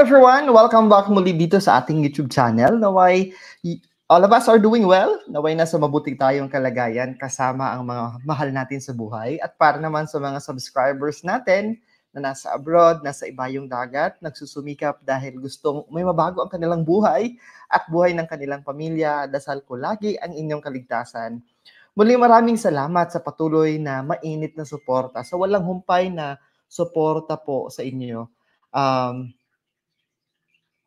everyone! Welcome back muli dito sa ating YouTube channel. Naway all of us are doing well. Naway nasa mabuti tayong kalagayan kasama ang mga mahal natin sa buhay. At para naman sa mga subscribers natin na nasa abroad, nasa ibayong dagat, nagsusumikap dahil gustong may mabago ang kanilang buhay at buhay ng kanilang pamilya, dasal ko lagi ang inyong kaligtasan. Muli maraming salamat sa patuloy na mainit na suporta, sa walang humpay na suporta po sa inyo. Um,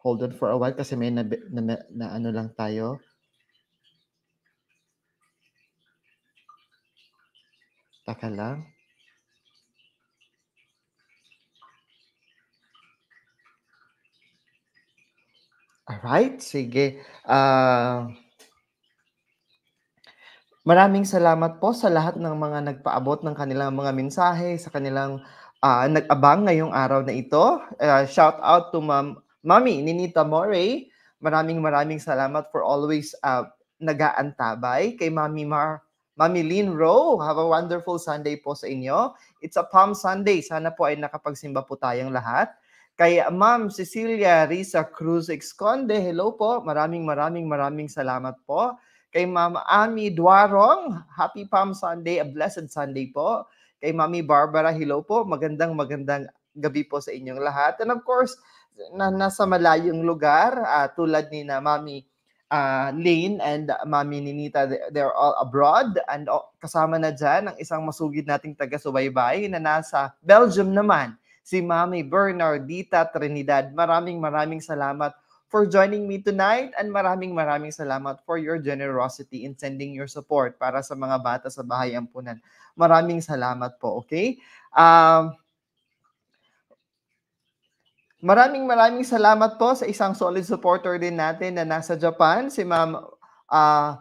hold on for a while kasi may na, na, na ano lang tayo. Taka lang. Alright, sige. Ah Maraming salamat po sa lahat ng mga nagpaabot ng kanilang mga mensahe, sa kanilang ah, nag-abang ngayong araw na ito. Uh, shout out to Ma'am Mami Ninita More. Maraming maraming salamat for always uh, nag-aantabay. Kay Mami Mar Mami Lynn Rowe, have a wonderful Sunday po sa inyo. It's a Palm Sunday. Sana po ay nakapagsimba po tayong lahat. Kay Ma'am Cecilia Risa Cruz Exconde, hello po. Maraming maraming maraming salamat po. Kay Ma'am Ami Duarong, happy Palm Sunday, a blessed Sunday po. Kay Mami Barbara, hello po. Magandang magandang gabi po sa inyong lahat. And of course, na nasa malayong lugar, uh, tulad ni na Mami uh, Lane and Mami Ninita, they're all abroad. And uh, kasama na dyan ang isang masugid nating taga-subaybay na nasa Belgium naman, si Mami Bernardita Trinidad. Maraming maraming salamat for joining me tonight and maraming maraming salamat for your generosity in sending your support para sa mga bata sa Bahay Ampunan. Maraming salamat po, okay? Um, maraming maraming salamat po sa isang solid supporter din natin na nasa Japan, si Ma'am uh,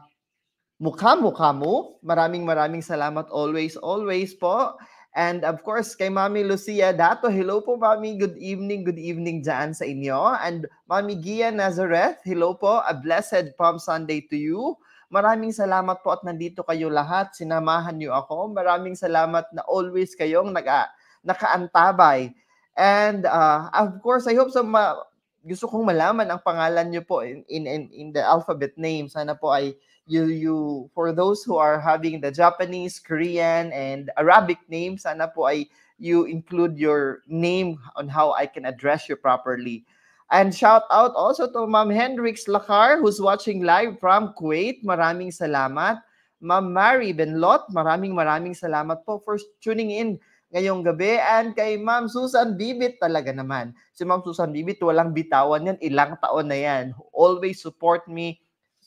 Mukha Mukha mo. Maraming maraming salamat always, always po. And of course, kay Mami Lucia Dato, hello po Mami, good evening, good evening dyan sa inyo. And Mami Gia Nazareth, hello po, a blessed Palm Sunday to you. Maraming salamat po at nandito kayo lahat, sinamahan niyo ako. Maraming salamat na always kayong naka, nakaantabay. And uh, of course, I hope so ma- gusto kong malaman ang pangalan niyo po in, in, in the alphabet name. Sana po ay you you for those who are having the Japanese, Korean and Arabic name, sana po ay you include your name on how I can address you properly. And shout out also to Ma'am Hendrix Lakar who's watching live from Kuwait. Maraming salamat. Ma'am Mary Benlot, maraming maraming salamat po for tuning in ngayong gabi. And kay Ma'am Susan Bibit talaga naman. Si Ma'am Susan Bibit, walang bitawan yan. Ilang taon na yan. Always support me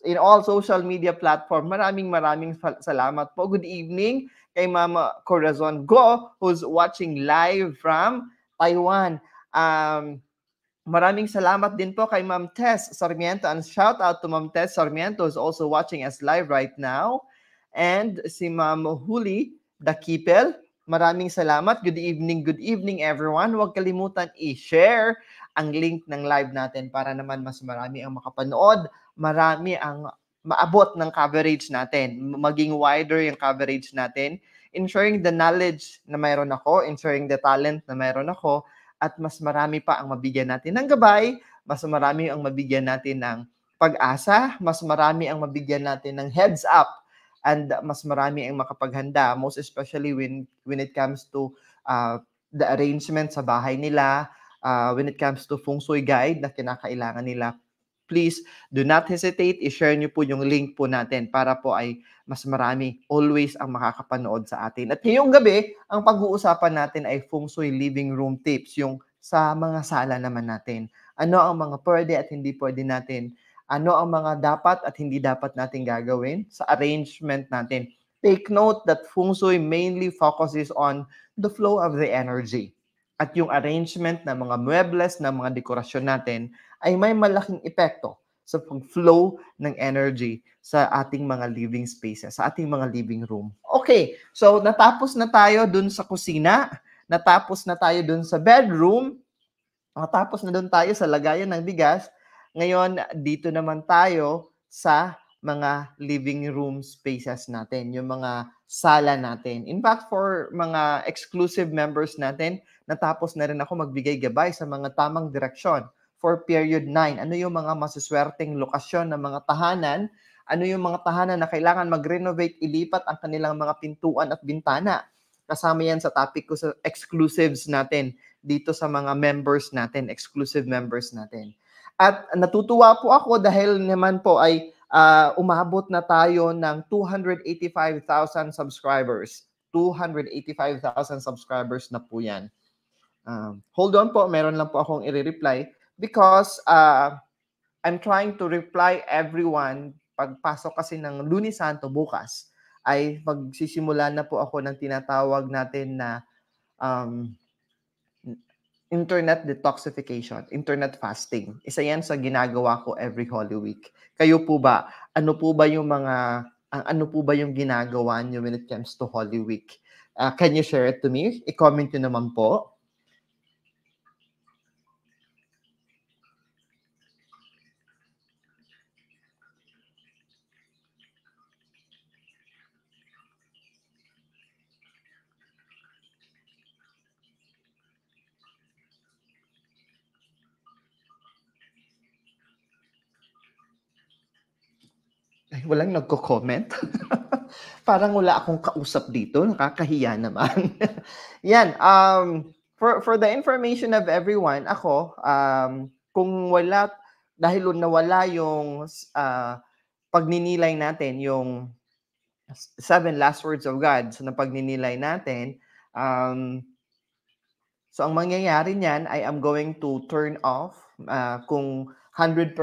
in all social media platform. Maraming maraming salamat po. Good evening kay Mama Corazon Go who's watching live from Taiwan. Um, maraming salamat din po kay Ma'am Tess Sarmiento and shout out to Ma'am Tess Sarmiento who's also watching us live right now. And si Ma'am Huli Dakipel, maraming salamat. Good evening, good evening everyone. Huwag kalimutan i-share ang link ng live natin para naman mas marami ang makapanood marami ang maabot ng coverage natin, maging wider yung coverage natin, ensuring the knowledge na mayroon ako, ensuring the talent na mayroon ako, at mas marami pa ang mabigyan natin ng gabay, mas marami ang mabigyan natin ng pag-asa, mas marami ang mabigyan natin ng heads up, and mas marami ang makapaghanda, most especially when when it comes to uh, the arrangement sa bahay nila, uh, when it comes to feng shui guide na kinakailangan nila please do not hesitate. I-share nyo po yung link po natin para po ay mas marami always ang makakapanood sa atin. At ngayong gabi, ang pag-uusapan natin ay Feng Shui Living Room Tips, yung sa mga sala naman natin. Ano ang mga pwede at hindi pwede natin? Ano ang mga dapat at hindi dapat natin gagawin sa arrangement natin? Take note that Feng Shui mainly focuses on the flow of the energy. At yung arrangement ng mga muebles, ng mga dekorasyon natin ay may malaking epekto sa flow ng energy sa ating mga living spaces, sa ating mga living room. Okay, so natapos na tayo dun sa kusina, natapos na tayo dun sa bedroom, natapos na dun tayo sa lagayan ng bigas, ngayon dito naman tayo sa mga living room spaces natin, yung mga sala natin. In fact, for mga exclusive members natin, natapos na rin ako magbigay gabay sa mga tamang direksyon for period 9. Ano yung mga masuswerteng lokasyon ng mga tahanan? Ano yung mga tahanan na kailangan mag-renovate, ilipat ang kanilang mga pintuan at bintana? Kasama yan sa topic ko sa exclusives natin dito sa mga members natin, exclusive members natin. At natutuwa po ako dahil naman po ay uh, umabot na tayo ng 285,000 subscribers. 285,000 subscribers na po yan. Um, hold on po, meron lang po akong i-reply because uh, I'm trying to reply everyone pagpasok kasi ng Lunes Santo bukas ay magsisimula na po ako ng tinatawag natin na um, internet detoxification, internet fasting. Isa yan sa ginagawa ko every Holy Week. Kayo po ba, ano po ba yung mga, uh, ano po ba yung ginagawa niyo when it comes to Holy Week? Uh, can you share it to me? I-comment nyo naman po. Walang nagko-comment. Parang wala akong kausap dito, nakakahiya naman. Yan, um, for, for the information of everyone, ako, um, kung wala, dahil nawala yung uh, pagninilay natin, yung seven last words of God, so na pagninilay natin, um, so ang mangyayari niyan ay I'm going to turn off uh, kung 100%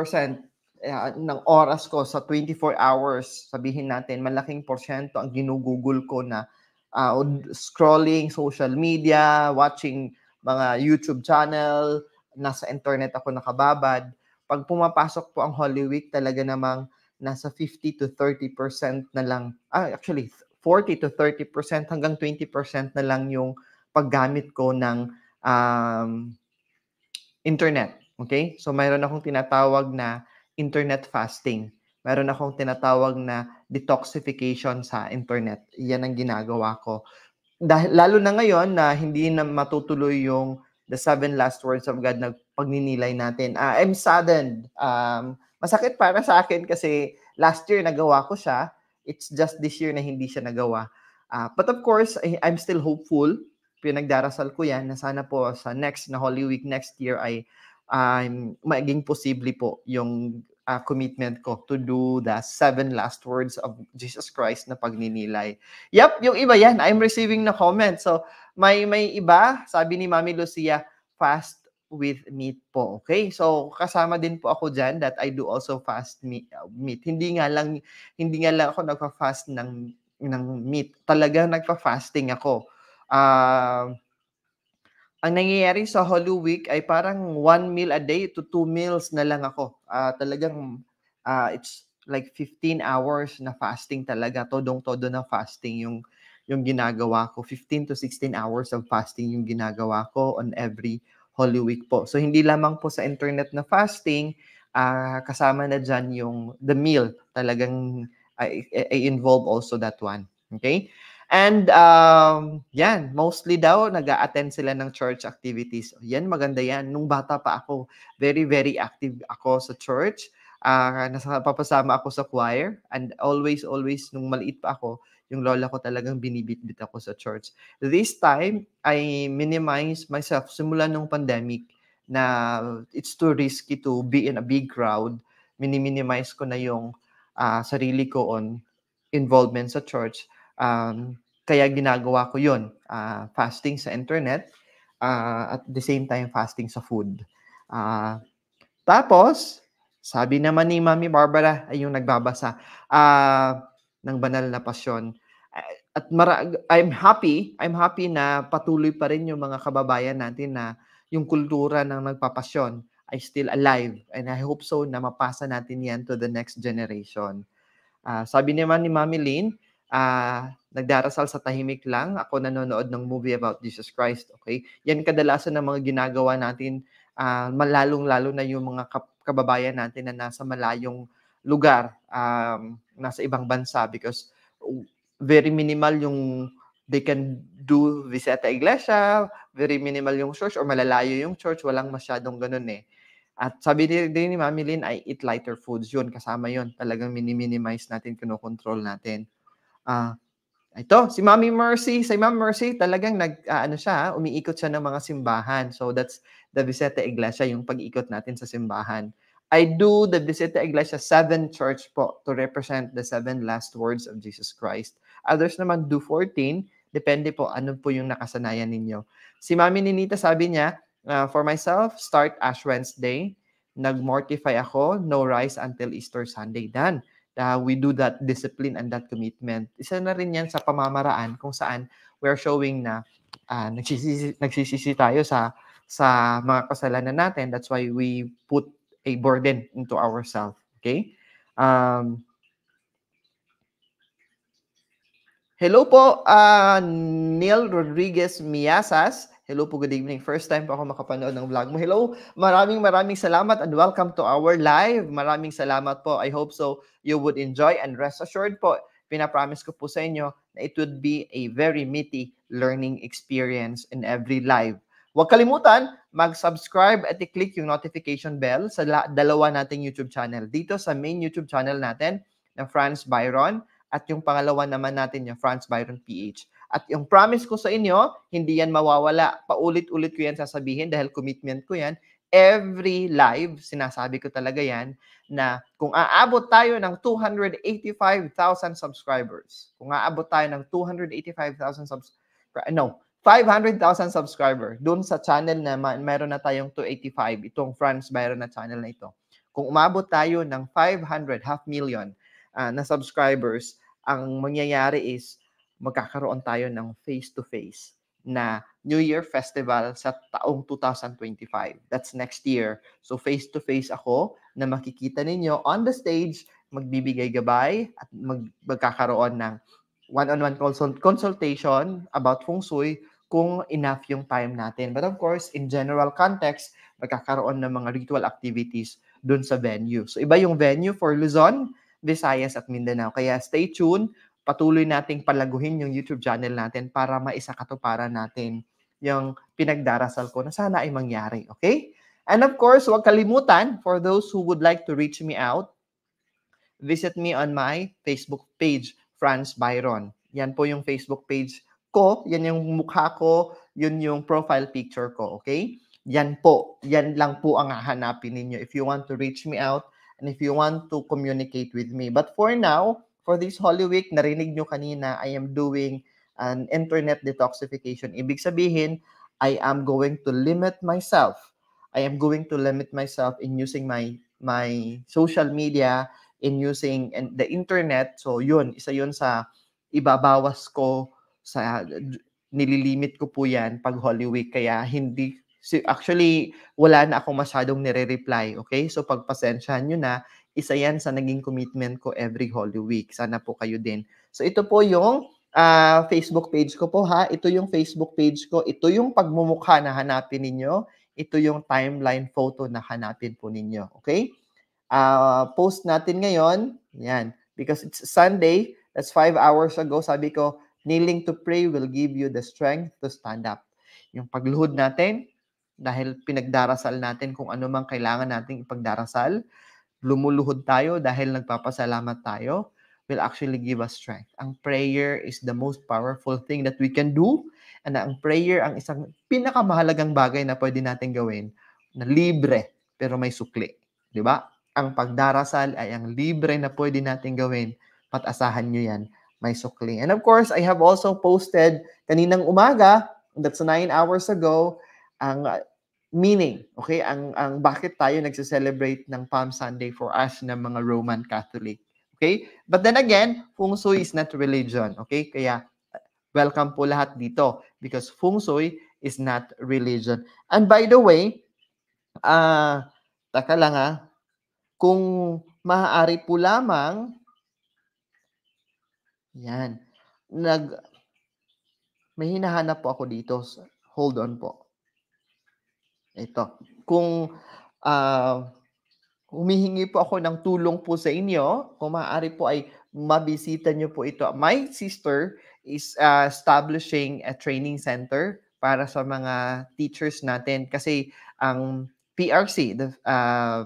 uh, ng oras ko sa 24 hours, sabihin natin, malaking porsyento ang ginugugol ko na uh, scrolling social media, watching mga YouTube channel, nasa internet ako nakababad. Pag pumapasok po ang Holy Week, talaga namang nasa 50 to 30% na lang, ah, actually 40 to 30% hanggang 20% na lang yung paggamit ko ng um, internet. Okay? So mayroon akong tinatawag na internet fasting. Meron akong tinatawag na detoxification sa internet. Yan ang ginagawa ko. Dahil, lalo na ngayon na hindi na matutuloy yung the seven last words of God na pagninilay natin. Uh, I'm saddened. Um, masakit para sa akin kasi last year nagawa ko siya. It's just this year na hindi siya nagawa. Uh, but of course, I, I'm still hopeful. Pinagdarasal ko yan na sana po sa next na Holy Week next year ay um, maging posible po yung uh, commitment ko to do the seven last words of Jesus Christ na pagninilay. Yep, yung iba yan. I'm receiving na comment. So, may may iba, sabi ni Mami Lucia, fast with meat po. Okay? So, kasama din po ako dyan that I do also fast meat. Uh, meat. Hindi nga lang hindi nga lang ako nagfa-fast ng ng meat. Talagang nagfa-fasting ako. Uh, ang nangyayari sa Holy Week ay parang one meal a day to two meals na lang ako. Uh, talagang uh, it's like 15 hours na fasting talaga. Todong-todo na fasting yung yung ginagawa ko. 15 to 16 hours of fasting yung ginagawa ko on every Holy Week po. So hindi lamang po sa internet na fasting, uh, kasama na dyan yung the meal. Talagang I, I involve also that one. Okay? And um, yan, mostly daw nag attend sila ng church activities. Yan, maganda yan. Nung bata pa ako, very, very active ako sa church. Uh, nasa, papasama ako sa choir. And always, always, nung maliit pa ako, yung lola ko talagang binibit-bit ako sa church. This time, I minimize myself simula nung pandemic na it's too risky to be in a big crowd. Mini-minimize ko na yung uh, sarili ko on involvement sa church Um, kaya ginagawa ko yun, uh, fasting sa internet, uh, at the same time fasting sa food. Uh, tapos, sabi naman ni Mami Barbara ay yung nagbabasa uh, ng banal na pasyon. At mara- I'm happy, I'm happy na patuloy pa rin yung mga kababayan natin na yung kultura ng nagpapasyon ay still alive. And I hope so na mapasa natin yan to the next generation. Uh, sabi naman ni Mami Lynn, uh, nagdarasal sa tahimik lang, ako nanonood ng movie about Jesus Christ, okay? Yan kadalasan ng mga ginagawa natin, uh, malalong-lalo na yung mga kababayan natin na nasa malayong lugar, um, nasa ibang bansa because very minimal yung they can do visita iglesia, very minimal yung church or malalayo yung church, walang masyadong ganun eh. At sabi din, din ni Mami Lynn ay eat lighter foods. Yun, kasama yun. Talagang mini-minimize natin, kinokontrol natin. Ah, ito, si Mommy Mercy, si Ma'am Mercy, talagang nag, uh, ano siya, umiikot siya ng mga simbahan. So that's the Visita Iglesia, yung pag-ikot natin sa simbahan. I do the Visita Iglesia 7 church po to represent the seven last words of Jesus Christ. Others naman do 14, depende po ano po yung nakasanayan ninyo. Si Mami Ninita sabi niya, uh, for myself, start Ash Wednesday, nag-mortify ako, no rice until Easter Sunday. Done uh, we do that discipline and that commitment. Isa na rin yan sa pamamaraan kung saan we're showing na uh, nagsisisi, nagsisisi tayo sa sa mga kasalanan natin. That's why we put a burden into ourselves. Okay? Um, hello po, uh, Neil Rodriguez Miasas. Hello po, good evening. First time po ako makapanood ng vlog mo. Hello, maraming maraming salamat and welcome to our live. Maraming salamat po. I hope so you would enjoy and rest assured po, pinapromise ko po sa inyo na it would be a very meaty learning experience in every live. Huwag kalimutan, mag-subscribe at i-click yung notification bell sa dalawa nating YouTube channel. Dito sa main YouTube channel natin ng Franz Byron at yung pangalawa naman natin yung Franz Byron PH. At yung promise ko sa inyo, hindi yan mawawala. Paulit-ulit ko yan sasabihin dahil commitment ko yan. Every live, sinasabi ko talaga yan, na kung aabot tayo ng 285,000 subscribers, kung aabot tayo ng 285,000 subscribers, no, 500,000 subscriber doon sa channel na meron na tayong 285, itong France Byron na channel na ito. Kung umabot tayo ng 500, half million uh, na subscribers, ang mangyayari is magkakaroon tayo ng face-to-face na New Year Festival sa taong 2025. That's next year. So face-to-face ako na makikita ninyo on the stage, magbibigay gabay at mag magkakaroon ng one-on-one consult consultation about feng shui kung enough yung time natin. But of course, in general context, magkakaroon ng mga ritual activities dun sa venue. So iba yung venue for Luzon, Visayas at Mindanao. Kaya stay tuned patuloy nating palaguhin yung YouTube channel natin para maisakatuparan natin yung pinagdarasal ko na sana ay mangyari. Okay? And of course, huwag kalimutan, for those who would like to reach me out, visit me on my Facebook page, Franz Byron. Yan po yung Facebook page ko, yan yung mukha ko, yun yung profile picture ko, okay? Yan po, yan lang po ang hahanapin ninyo if you want to reach me out and if you want to communicate with me. But for now, for this Holy Week, narinig nyo kanina, I am doing an internet detoxification. Ibig sabihin, I am going to limit myself. I am going to limit myself in using my my social media, in using and the internet. So yun, isa yun sa ibabawas ko sa nililimit ko po yan pag Holy Week. Kaya hindi, actually, wala na akong masyadong nire-reply. Okay? So pagpasensyahan nyo na, isa yan sa naging commitment ko every Holy Week. Sana po kayo din. So ito po yung uh, Facebook page ko po ha. Ito yung Facebook page ko. Ito yung pagmumukha na hanapin ninyo. Ito yung timeline photo na hanapin po ninyo. Okay? Uh, post natin ngayon. Yan. Because it's Sunday. That's five hours ago. Sabi ko, kneeling to pray will give you the strength to stand up. Yung pagluhod natin, dahil pinagdarasal natin kung ano mang kailangan nating ipagdarasal, lumuluhod tayo dahil nagpapasalamat tayo will actually give us strength. Ang prayer is the most powerful thing that we can do and ang prayer ang isang pinakamahalagang bagay na pwede natin gawin na libre pero may sukli. Di ba? Ang pagdarasal ay ang libre na pwede natin gawin. Patasahan nyo yan. May sukli. And of course, I have also posted kaninang umaga, that's nine hours ago, ang meaning, okay, ang, ang bakit tayo nagse-celebrate ng Palm Sunday for us na mga Roman Catholic. Okay? But then again, Feng Shui is not religion. Okay? Kaya welcome po lahat dito because Feng Shui is not religion. And by the way, uh, taka lang ha, ah, kung maaari po lamang, yan, nag, may hinahanap po ako dito. Hold on po. Ito, kung uh, humihingi po ako ng tulong po sa inyo, kung maaari po ay mabisita niyo po ito. My sister is uh, establishing a training center para sa mga teachers natin kasi ang PRC, the, uh,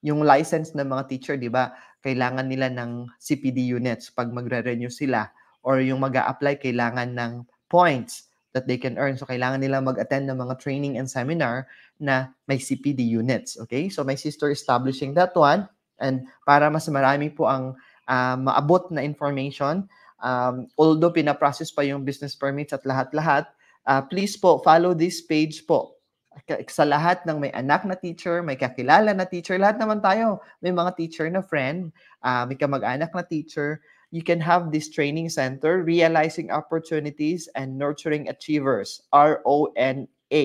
yung license ng mga teacher, di ba, kailangan nila ng CPD units pag magre-renew sila or yung mag apply kailangan ng points that they can earn. So, kailangan nila mag-attend ng mga training and seminar na may CPD units. Okay? So, my sister establishing that one. And para mas marami po ang uh, maabot na information, um, although pinaprocess pa yung business permits at lahat-lahat, uh, please po, follow this page po. Sa lahat ng may anak na teacher, may kakilala na teacher, lahat naman tayo, may mga teacher na friend, uh, may kamag-anak na teacher, you can have this training center, Realizing Opportunities and Nurturing Achievers, R-O-N-A.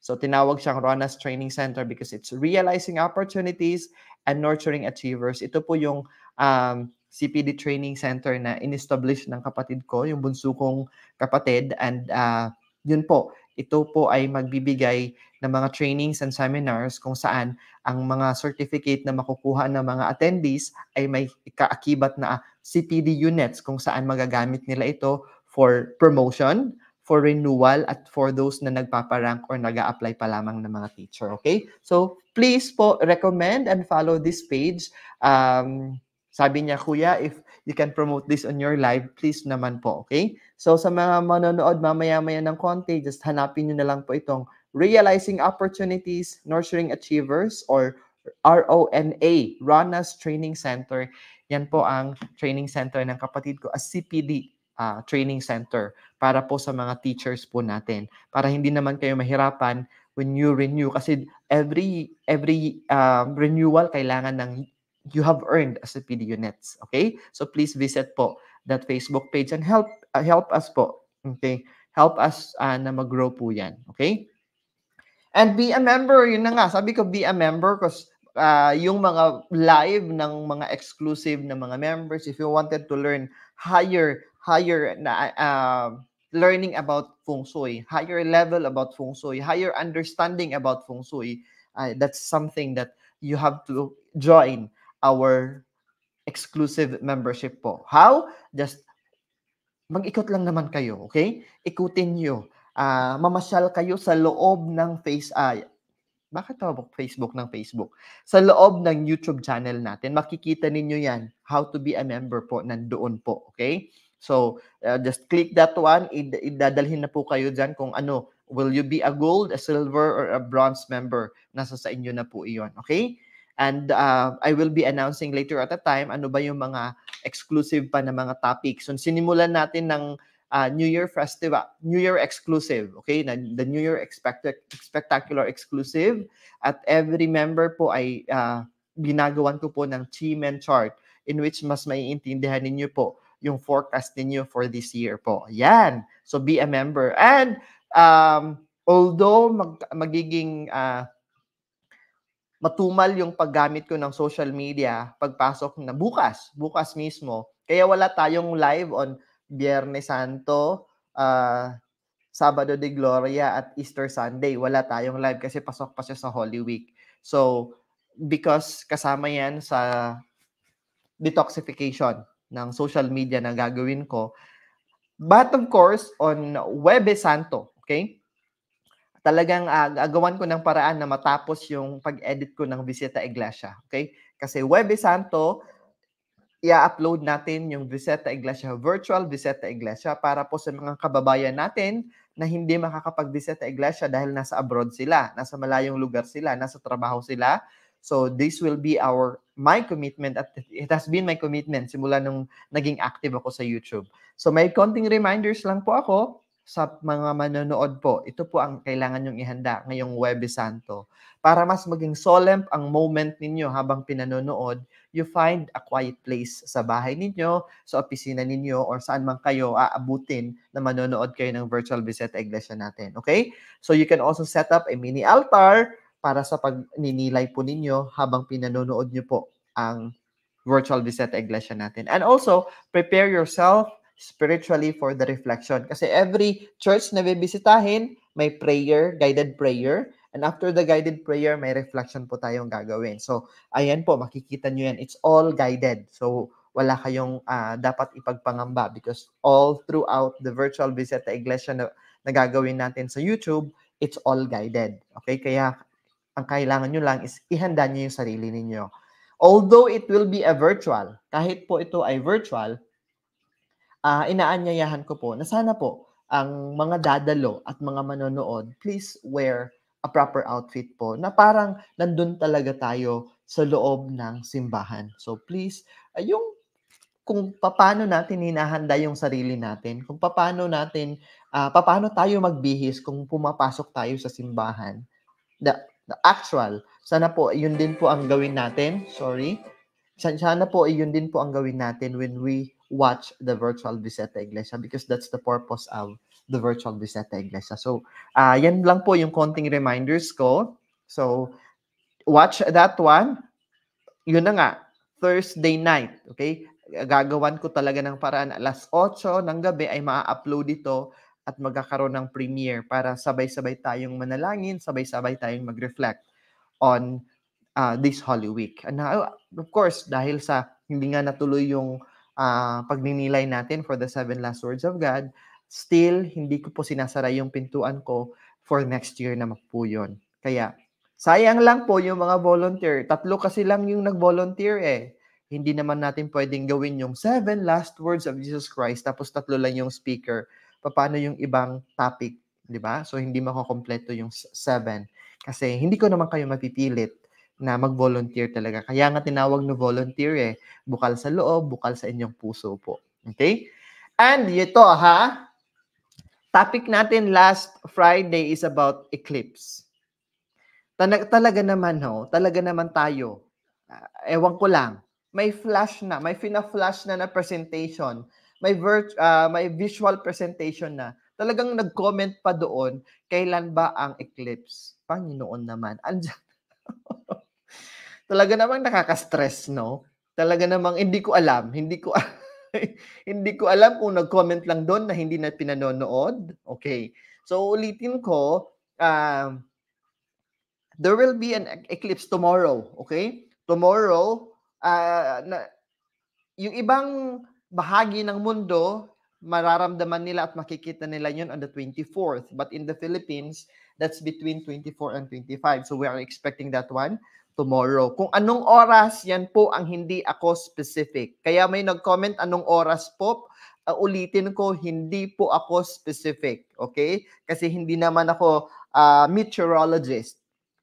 So tinawag siyang Ronas Training Center because it's realizing opportunities and nurturing achievers. Ito po yung um, CPD Training Center na in-establish ng kapatid ko, yung bunso kong kapatid. And uh, yun po, ito po ay magbibigay ng mga trainings and seminars kung saan ang mga certificate na makukuha ng mga attendees ay may kaakibat na CPD units kung saan magagamit nila ito for promotion, for renewal, at for those na nagpaparank or nag apply pa lamang ng mga teacher. Okay? So, please po recommend and follow this page. Um, sabi niya, Kuya, if you can promote this on your live, please naman po, okay? So sa mga manonood mamaya-maya ng konti, just hanapin niyo na lang po itong Realizing Opportunities, Nurturing Achievers, or RONA, Ronas Training Center. Yan po ang training center ng kapatid ko, a CPD uh, training center para po sa mga teachers po natin. Para hindi naman kayo mahirapan when you renew kasi every every uh, renewal kailangan ng you have earned as a PD units. Okay? So please visit po that Facebook page and help uh, help us po. Okay? Help us uh, na mag-grow po yan. Okay? And be a member, yun na nga. Sabi ko be a member because uh, yung mga live ng mga exclusive na mga members, if you wanted to learn higher, higher na uh, learning about feng shui, higher level about feng shui, higher understanding about feng shui, uh, that's something that you have to join our exclusive membership po. How? Just mag-ikot lang naman kayo, okay? Ikutin nyo. Uh, mamasyal kayo sa loob ng face uh, bakit tawag Facebook ng Facebook? Sa loob ng YouTube channel natin, makikita ninyo yan. How to be a member po, nandoon po. Okay? So, uh, just click that one. Id- idadalhin na po kayo dyan kung ano, will you be a gold, a silver, or a bronze member? Nasa sa inyo na po iyon. Okay? And uh, I will be announcing later at a time ano ba yung mga exclusive pa na mga topics. So sinimulan natin ng uh, New Year Festival, New Year exclusive, okay? Na, the New Year expect spectacular exclusive at every member po ay uh, ginagawan ko po ng Chi-Men chart in which mas maiintindihan ninyo po yung forecast ninyo for this year po. Yan. So be a member. And um, although mag, magiging uh, matumal yung paggamit ko ng social media pagpasok na bukas, bukas mismo. Kaya wala tayong live on Biyernes Santo, uh, Sabado de Gloria at Easter Sunday. Wala tayong live kasi pasok pa siya sa Holy Week. So, because kasama yan sa detoxification ng social media na gagawin ko. But of course, on Webe Santo, okay? talagang uh, ko ng paraan na matapos yung pag-edit ko ng Visita Iglesia. Okay? Kasi Webe Santo, i-upload natin yung Visita Iglesia, virtual Visita Iglesia para po sa mga kababayan natin na hindi makakapag-Visita Iglesia dahil nasa abroad sila, nasa malayong lugar sila, nasa trabaho sila. So this will be our my commitment at it has been my commitment simula nung naging active ako sa YouTube. So may konting reminders lang po ako sa mga manonood po, ito po ang kailangan nyong ihanda ngayong Webe Santo. Para mas maging solemn ang moment ninyo habang pinanonood, you find a quiet place sa bahay ninyo, sa opisina ninyo, or saan man kayo aabutin na manonood kayo ng virtual visit iglesia natin. Okay? So you can also set up a mini altar para sa pagninilay po ninyo habang pinanonood nyo po ang virtual visit iglesia natin. And also, prepare yourself spiritually for the reflection. Kasi every church na bibisitahin, may prayer, guided prayer. And after the guided prayer, may reflection po tayong gagawin. So, ayan po, makikita nyo yan. It's all guided. So, wala kayong uh, dapat ipagpangamba because all throughout the virtual visit na iglesia na, na gagawin natin sa YouTube, it's all guided. Okay? Kaya, ang kailangan nyo lang is ihanda nyo yung sarili ninyo. Although it will be a virtual, kahit po ito ay virtual, uh, inaanyayahan ko po na sana po ang mga dadalo at mga manonood, please wear a proper outfit po na parang nandun talaga tayo sa loob ng simbahan. So please, uh, yung kung paano natin hinahanda yung sarili natin, kung paano natin, uh, paano tayo magbihis kung pumapasok tayo sa simbahan. The, the actual, sana po, yun din po ang gawin natin. Sorry. Sana po, yun din po ang gawin natin when we watch the virtual Viseta Iglesia because that's the purpose of the virtual Viseta Iglesia. So, uh, yan lang po yung konting reminders ko. So, watch that one. Yun na nga, Thursday night, okay? Gagawan ko talaga ng paraan. Alas 8 ng gabi ay maa-upload ito at magkakaroon ng premiere para sabay-sabay tayong manalangin, sabay-sabay tayong mag-reflect on uh, this Holy Week. And uh, of course, dahil sa hindi nga natuloy yung uh, pagninilay natin for the seven last words of God, still, hindi ko po sinasara yung pintuan ko for next year na po yun. Kaya, sayang lang po yung mga volunteer. Tatlo kasi lang yung nag-volunteer eh. Hindi naman natin pwedeng gawin yung seven last words of Jesus Christ tapos tatlo lang yung speaker. Paano yung ibang topic, di ba? So, hindi makokompleto yung seven. Kasi hindi ko naman kayo mapipilit na mag-volunteer talaga. Kaya nga tinawag na volunteer eh. Bukal sa loob, bukal sa inyong puso po. Okay? And ito ha, topic natin last Friday is about eclipse. Tal- talaga naman ho, talaga naman tayo. Uh, ewan ko lang, may flash na, may fina-flash na na presentation. May virt- uh, may visual presentation na. Talagang nag-comment pa doon, kailan ba ang eclipse? Panginoon naman. Andiyan talaga namang nakaka-stress, no? Talaga namang hindi ko alam, hindi ko hindi ko alam kung nag-comment lang doon na hindi na pinanonood. Okay. So ulitin ko, uh, there will be an e-, eclipse tomorrow, okay? Tomorrow, uh, na, yung ibang bahagi ng mundo, mararamdaman nila at makikita nila yun on the 24th. But in the Philippines, that's between 24 and 25. So we are expecting that one tomorrow. Kung anong oras, yan po ang hindi ako specific. Kaya may nag-comment anong oras po, uh, ulitin ko, hindi po ako specific. Okay? Kasi hindi naman ako uh, meteorologist.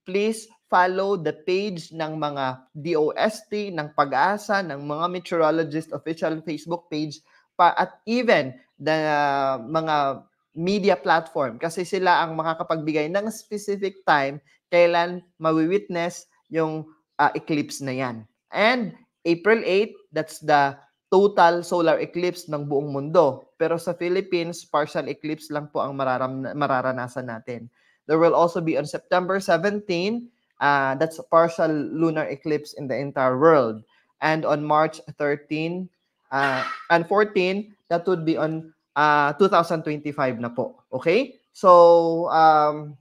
Please follow the page ng mga DOST, ng pag-asa, ng mga meteorologist official Facebook page, pa, at even the uh, mga media platform kasi sila ang makakapagbigay ng specific time kailan mawi-witness yung uh, eclipse na yan. And April 8, that's the total solar eclipse ng buong mundo. Pero sa Philippines, partial eclipse lang po ang mararam- mararanasan natin. There will also be on September 17, uh, that's a partial lunar eclipse in the entire world. And on March 13 uh, and 14, that would be on uh, 2025 na po. Okay? So, um,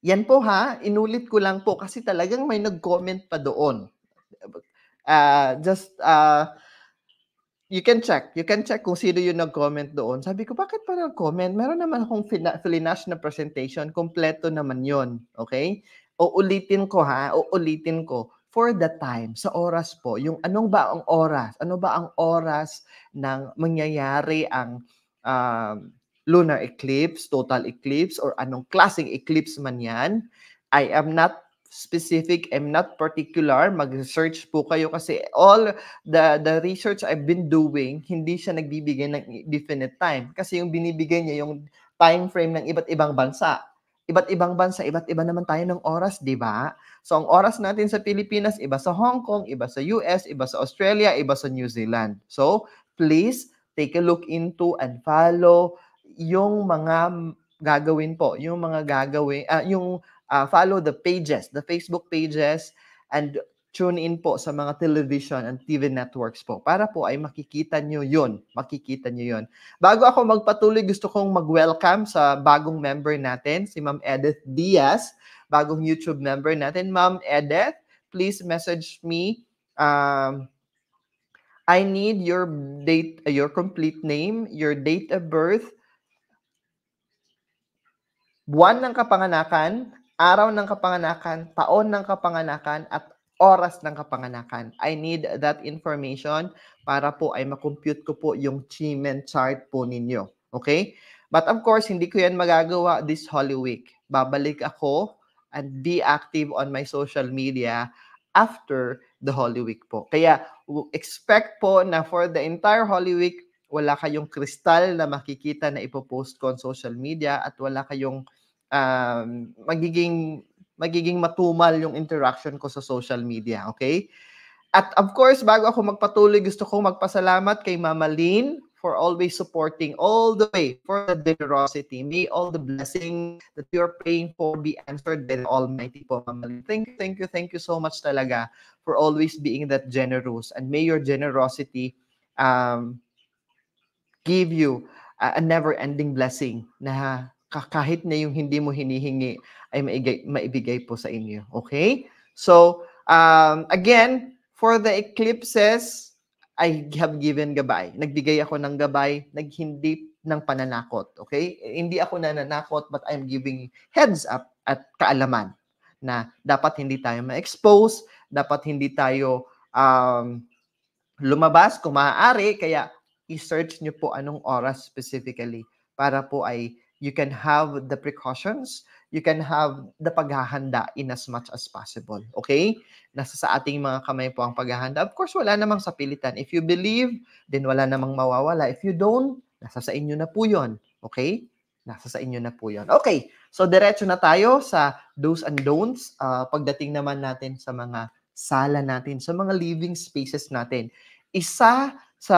yan po ha, inulit ko lang po kasi talagang may nag-comment pa doon. Uh, just, uh, you can check. You can check kung sino yung nag-comment doon. Sabi ko, bakit pa nag-comment? Meron naman akong Filinash na presentation. Kompleto naman yon Okay? O ulitin ko ha, o ulitin ko. For the time, sa oras po, yung anong ba ang oras? Ano ba ang oras ng mangyayari ang um, lunar eclipse, total eclipse, or anong klaseng eclipse man yan. I am not specific, I'm not particular. Mag-search po kayo kasi all the the research I've been doing, hindi siya nagbibigay ng definite time. Kasi yung binibigay niya yung time frame ng iba't ibang bansa. Iba't ibang bansa, iba't iba naman tayo ng oras, di ba? So ang oras natin sa Pilipinas, iba sa Hong Kong, iba sa US, iba sa Australia, iba sa New Zealand. So please take a look into and follow yung mga gagawin po, yung mga gagawin, uh, yung uh, follow the pages, the Facebook pages, and tune in po sa mga television and TV networks po para po ay makikita nyo yun. Makikita nyo yun. Bago ako magpatuloy, gusto kong mag-welcome sa bagong member natin, si Ma'am Edith Diaz, bagong YouTube member natin. Ma'am Edith, please message me. Um, I need your date, your complete name, your date of birth, buwan ng kapanganakan, araw ng kapanganakan, taon ng kapanganakan, at oras ng kapanganakan. I need that information para po ay makompute ko po yung achievement chart po ninyo. Okay? But of course, hindi ko yan magagawa this Holy Week. Babalik ako and be active on my social media after the Holy Week po. Kaya expect po na for the entire Holy Week, wala kayong kristal na makikita na ipopost ko on social media at wala kayong um, magiging magiging matumal yung interaction ko sa social media, okay? At of course, bago ako magpatuloy, gusto kong magpasalamat kay Mama Lynn for always supporting all the way for the generosity. May all the blessing that you're praying for be answered by the Almighty po, Mama Lynn. Thank you, thank you, thank you so much talaga for always being that generous. And may your generosity um, give you a, a never-ending blessing na kahit na yung hindi mo hinihingi ay maigay, maibigay po sa inyo. Okay? So, um, again, For the eclipses, I have given gabay. Nagbigay ako ng gabay, naghindi ng pananakot. Okay? Hindi ako nananakot, but I'm giving heads up at kaalaman na dapat hindi tayo ma-expose, dapat hindi tayo um, lumabas kung maaari, kaya i-search nyo po anong oras specifically para po ay you can have the precautions, you can have the paghahanda in as much as possible. Okay? Nasa sa ating mga kamay po ang paghahanda. Of course, wala namang sa pilitan. If you believe, then wala namang mawawala. If you don't, nasa sa inyo na po yun. Okay? Nasa sa inyo na po yun. Okay, so diretso na tayo sa do's and don'ts uh, pagdating naman natin sa mga sala natin, sa mga living spaces natin. Isa sa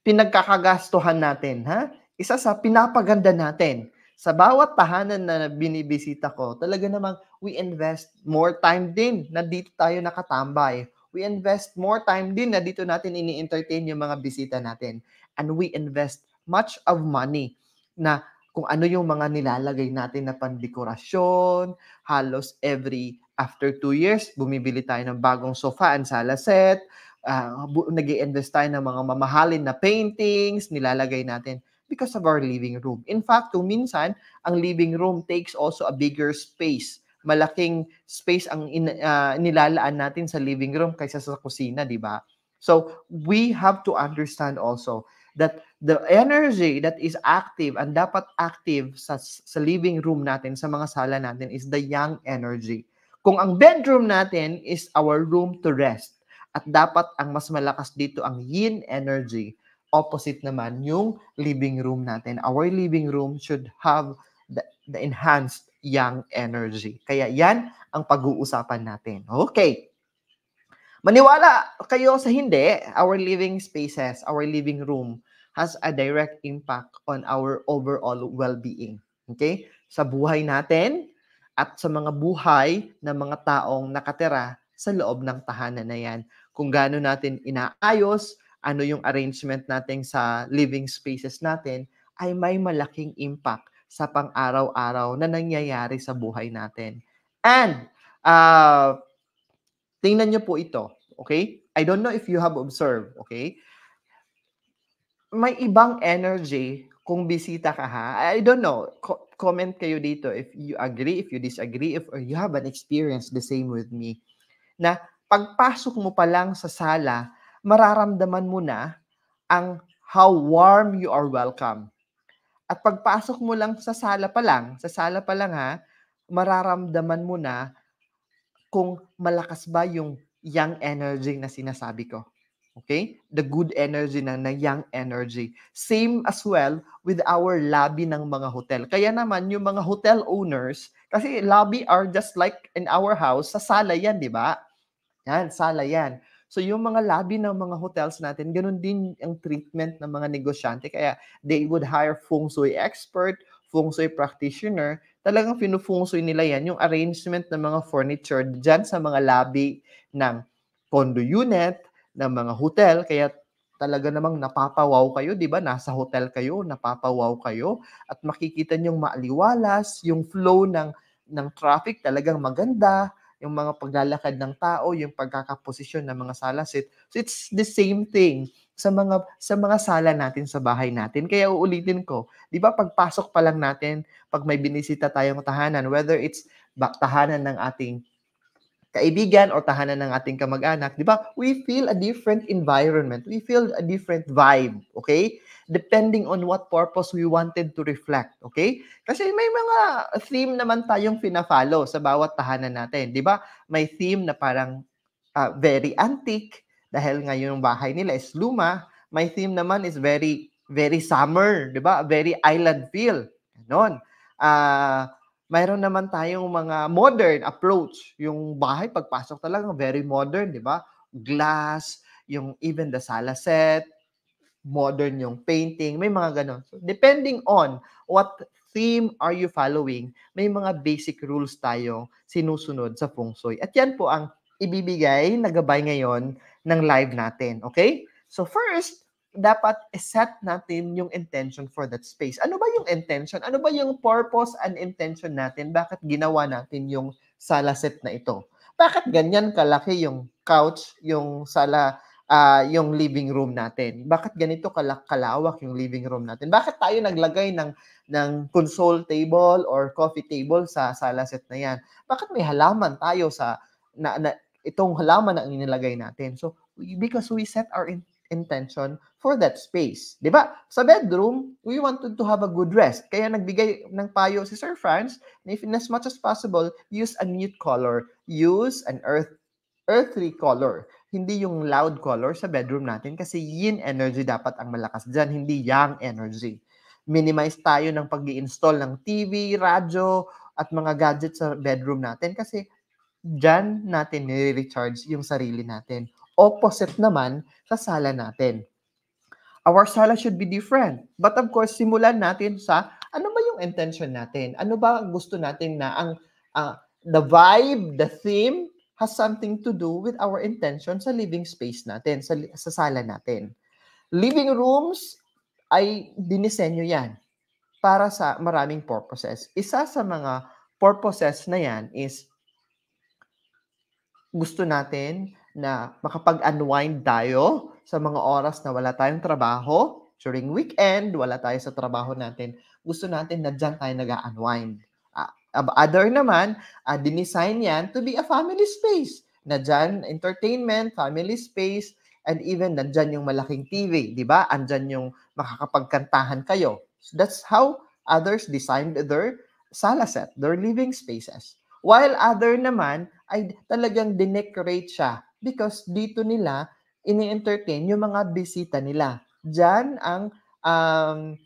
pinagkakagastuhan natin, ha? Isa sa pinapaganda natin. Sa bawat tahanan na binibisita ko, talaga namang we invest more time din na dito tayo nakatambay. We invest more time din na dito natin ini-entertain yung mga bisita natin. And we invest much of money na kung ano yung mga nilalagay natin na pandekorasyon, halos every after two years, bumibili tayo ng bagong sofa and sala set, uh, nag invest tayo ng mga mamahalin na paintings, nilalagay natin because of our living room. In fact, kung minsan, ang living room takes also a bigger space. Malaking space ang in, uh, nilalaan natin sa living room kaysa sa kusina, di ba? So, we have to understand also that the energy that is active and dapat active sa, sa living room natin, sa mga sala natin, is the yang energy. Kung ang bedroom natin is our room to rest, at dapat ang mas malakas dito ang yin energy, opposite naman yung living room natin. Our living room should have the, the enhanced yang energy. Kaya yan ang pag-uusapan natin. Okay. Maniwala kayo sa hindi, our living spaces, our living room has a direct impact on our overall well-being. Okay? Sa buhay natin at sa mga buhay ng mga taong nakatira sa loob ng tahanan na yan. Kung gaano natin inaayos ano yung arrangement natin sa living spaces natin, ay may malaking impact sa pang-araw-araw na nangyayari sa buhay natin. And, uh, tingnan nyo po ito, okay? I don't know if you have observed, okay? May ibang energy kung bisita ka ha. I don't know. Co- comment kayo dito if you agree, if you disagree, if or you have an experience the same with me. Na pagpasok mo pa lang sa sala, mararamdaman mo na ang how warm you are welcome. At pagpasok mo lang sa sala pa lang, sa sala pa lang ha, mararamdaman mo na kung malakas ba yung young energy na sinasabi ko. Okay? The good energy na, na young energy. Same as well with our lobby ng mga hotel. Kaya naman, yung mga hotel owners, kasi lobby are just like in our house, sa sala yan, di ba? Yan, sala yan. So yung mga lobby ng mga hotels natin, ganun din ang treatment ng mga negosyante. Kaya they would hire feng shui expert, feng shui practitioner. Talagang feng shui nila yan, yung arrangement ng mga furniture dyan sa mga lobby ng condo unit, ng mga hotel. Kaya talaga namang napapawaw kayo, 'di ba? Nasa hotel kayo, napapawaw kayo at makikita niyo maaliwalas, yung flow ng ng traffic talagang maganda yung mga paglalakad ng tao, yung pagkakaposisyon ng mga sala set. So it's the same thing sa mga sa mga sala natin sa bahay natin. Kaya uulitin ko, 'di ba pagpasok pa lang natin, pag may binisita tayong tahanan, whether it's tahanan ng ating kaibigan or tahanan ng ating kamag-anak, 'di ba? We feel a different environment. We feel a different vibe, okay? Depending on what purpose we wanted to reflect, okay? Kasi may mga theme naman tayong fina-follow sa bawat tahanan natin, 'di ba? May theme na parang uh, very antique dahil ngayon yung bahay nila is luma. May theme naman is very very summer, 'di ba? Very island feel. Ganon. Ah uh, Mayroon naman tayong mga modern approach. Yung bahay, pagpasok talaga, very modern, di ba? Glass, yung even the sala set, modern yung painting, may mga ganon. So, depending on what theme are you following, may mga basic rules tayo sinusunod sa feng shui. At yan po ang ibibigay na gabay ngayon ng live natin. Okay? So first, dapat set natin yung intention for that space. Ano ba yung intention? Ano ba yung purpose and intention natin? Bakit ginawa natin yung sala set na ito? Bakit ganyan kalaki yung couch, yung sala uh, yung living room natin? Bakit ganito kalak kalawak yung living room natin? Bakit tayo naglagay ng ng console table or coffee table sa sala set na yan? Bakit may halaman tayo sa na, na itong halaman na inilagay natin? So because we set our in, intention for that space. 'Di ba? Sa bedroom, we wanted to have a good rest. Kaya nagbigay ng payo si Sir Franz na if as much as possible, use a mute color, use an earth earthly color hindi yung loud color sa bedroom natin kasi yin energy dapat ang malakas dyan, hindi yang energy. Minimize tayo ng pag install ng TV, radyo, at mga gadgets sa bedroom natin kasi dyan natin nire-recharge yung sarili natin. Opposite naman sa sala natin. Our sala should be different. But of course, simulan natin sa ano ba yung intention natin? Ano ba gusto natin na ang uh, the vibe, the theme, has something to do with our intention sa living space natin, sa, sa sala natin. Living rooms ay dinisenyo yan para sa maraming purposes. Isa sa mga purposes na yan is gusto natin na makapag-unwind tayo sa mga oras na wala tayong trabaho. During weekend, wala tayo sa trabaho natin. Gusto natin na dyan tayo nag-unwind. Other naman, uh, dinesign yan to be a family space. Na dyan, entertainment, family space, and even nandyan yung malaking TV, di ba? Andyan yung makakapagkantahan kayo. So that's how others designed their sala set, their living spaces. While other naman ay talagang decorate siya because dito nila ini-entertain yung mga bisita nila. Diyan ang um,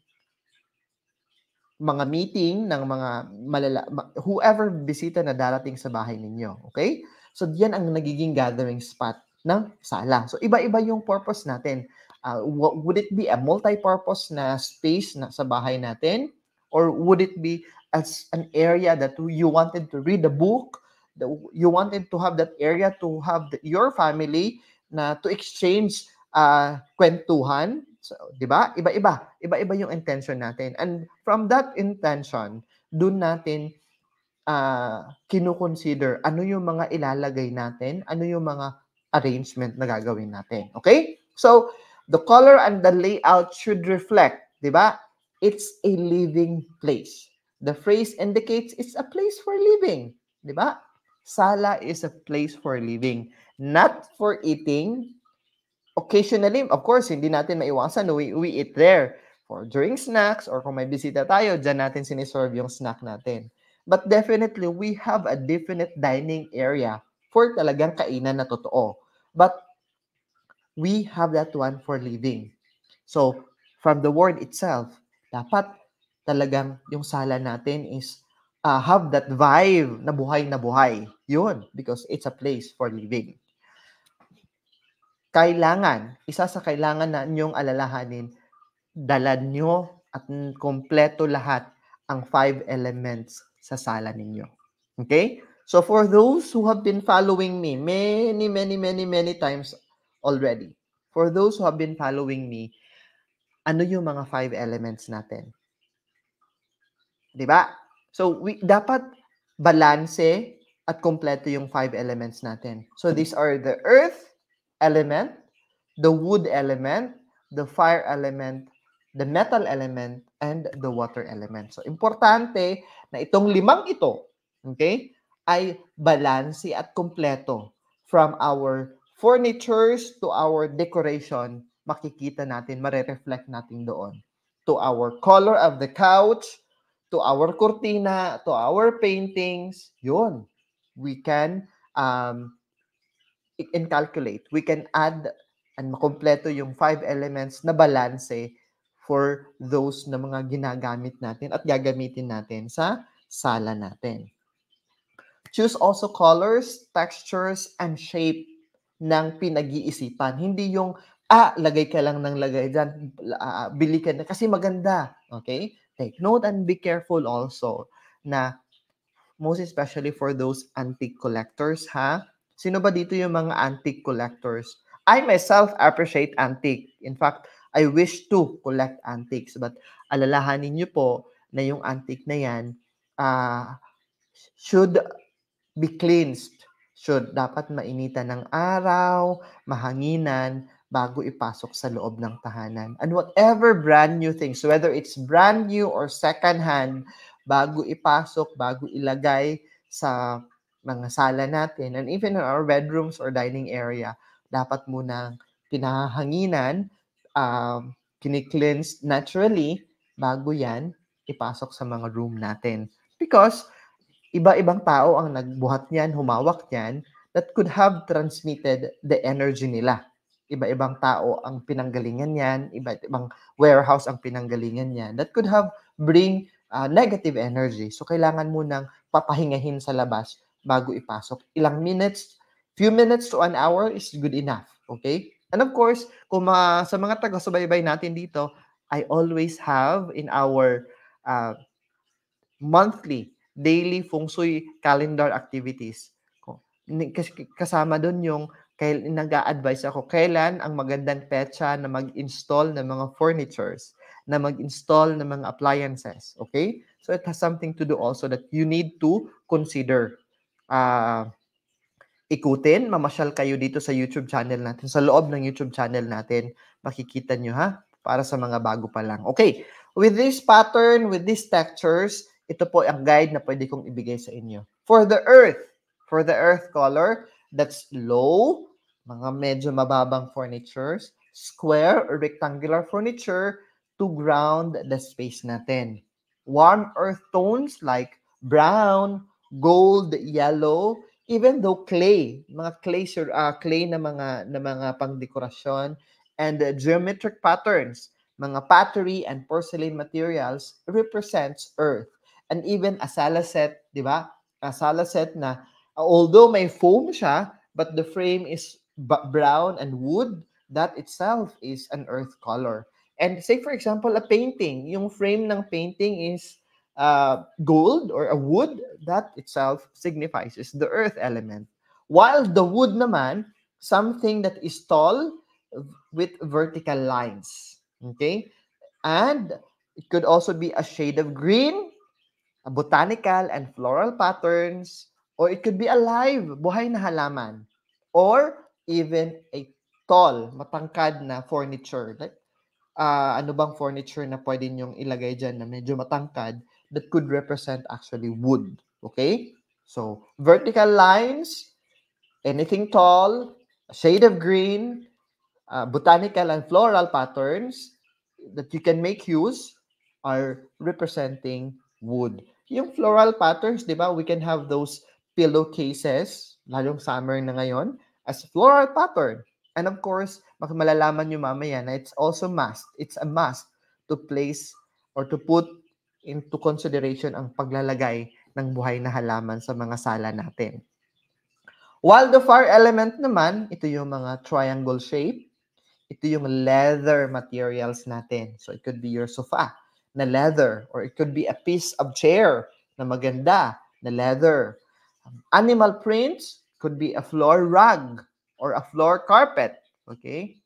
mga meeting ng mga malala, whoever bisita na darating sa bahay ninyo. Okay? So, yan ang nagiging gathering spot ng sala. So, iba-iba yung purpose natin. Uh, would it be a multi-purpose na space na sa bahay natin? Or would it be as an area that you wanted to read a book? You wanted to have that area to have the, your family na to exchange uh, kwentuhan, So, 'di ba? Iba-iba, iba-iba yung intention natin. And from that intention, doon natin uh, kino-consider ano yung mga ilalagay natin, ano yung mga arrangement na gagawin natin. Okay? So, the color and the layout should reflect, 'di ba? It's a living place. The phrase indicates it's a place for living, 'di ba? Sala is a place for living, not for eating, occasionally, of course, hindi natin maiwasan, we, we eat there. For during snacks, or kung may bisita tayo, dyan natin siniserve yung snack natin. But definitely, we have a definite dining area for talagang kainan na totoo. But we have that one for living. So, from the word itself, dapat talagang yung sala natin is uh, have that vibe na buhay na buhay. Yun, because it's a place for living kailangan, isa sa kailangan na inyong alalahanin, dala nyo at kompleto lahat ang five elements sa sala ninyo. Okay? So for those who have been following me many, many, many, many times already, for those who have been following me, ano yung mga five elements natin? 'Di ba? So we dapat balanse at kompleto yung five elements natin. So these are the earth, element, the wood element, the fire element, the metal element, and the water element. So, importante na itong limang ito, okay, ay balansi at kompleto from our furnitures to our decoration, makikita natin, mare-reflect natin doon. To our color of the couch, to our cortina, to our paintings, yun. We can um, calculate, we can add and makompleto yung five elements na balanse for those na mga ginagamit natin at gagamitin natin sa sala natin. Choose also colors, textures, and shape ng pinag-iisipan. Hindi yung, ah, lagay ka lang ng lagay dyan, uh, bili ka na, kasi maganda. Okay? Take note and be careful also na most especially for those antique collectors, ha? Sino ba dito yung mga antique collectors? I myself appreciate antique. In fact, I wish to collect antiques. But alalahanin niyo po na yung antique na yan uh, should be cleansed. Should dapat mainitan ng araw, mahanginan, bago ipasok sa loob ng tahanan. And whatever brand new things, whether it's brand new or second hand, bago ipasok, bago ilagay sa mga sala natin, and even our bedrooms or dining area, dapat munang pinahanginan, uh, kinikleanse naturally, bago yan ipasok sa mga room natin. Because iba-ibang tao ang nagbuhat niyan, humawak niyan, that could have transmitted the energy nila. Iba-ibang tao ang pinanggalingan niyan, iba-ibang warehouse ang pinanggalingan niyan. That could have bring uh, negative energy. So kailangan mo nang papahingahin sa labas bago ipasok. Ilang minutes, few minutes to an hour is good enough. Okay? And of course, kung ma, sa mga taga-subaybay natin dito, I always have in our uh, monthly, daily feng shui calendar activities. Kasama doon yung kay, nag-a-advise ako kailan ang magandang petsa na mag-install ng mga furnitures, na mag-install ng mga appliances. Okay? So it has something to do also that you need to consider. Uh, ikutin, mamasyal kayo dito sa YouTube channel natin. Sa loob ng YouTube channel natin, makikita nyo ha, para sa mga bago pa lang. Okay, with this pattern, with these textures, ito po ang guide na pwede kong ibigay sa inyo. For the earth, for the earth color, that's low, mga medyo mababang furnitures, square or rectangular furniture to ground the space natin. Warm earth tones like brown, gold, yellow, even though clay, mga clay uh, clay na mga na mga pangdekorasyon and uh, geometric patterns, mga pottery and porcelain materials represents earth. And even a sala set, di ba? A sala set na uh, although may foam siya, but the frame is brown and wood, that itself is an earth color. And say for example, a painting, yung frame ng painting is uh, gold or a wood, that itself signifies is the earth element. While the wood naman, something that is tall with vertical lines. Okay? And it could also be a shade of green, a botanical and floral patterns, or it could be alive, buhay na halaman, or even a tall, matangkad na furniture. Like, uh, ano bang furniture na pwede nyong ilagay dyan na medyo matangkad that could represent actually wood. Okay? So, vertical lines, anything tall, a shade of green, uh, botanical and floral patterns that you can make use are representing wood. Yung floral patterns, di ba, we can have those pillowcases, lalong summer na ngayon, as floral pattern. And of course, malalaman nyo mamaya na it's also must. It's a must to place or to put into consideration ang paglalagay ng buhay na halaman sa mga sala natin. While the fire element naman, ito yung mga triangle shape. Ito yung leather materials natin. So it could be your sofa na leather or it could be a piece of chair na maganda na leather. Animal prints could be a floor rug or a floor carpet. Okay?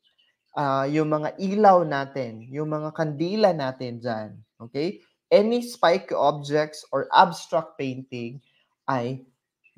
Uh, yung mga ilaw natin, yung mga kandila natin dyan. Okay? Any spike objects or abstract painting ay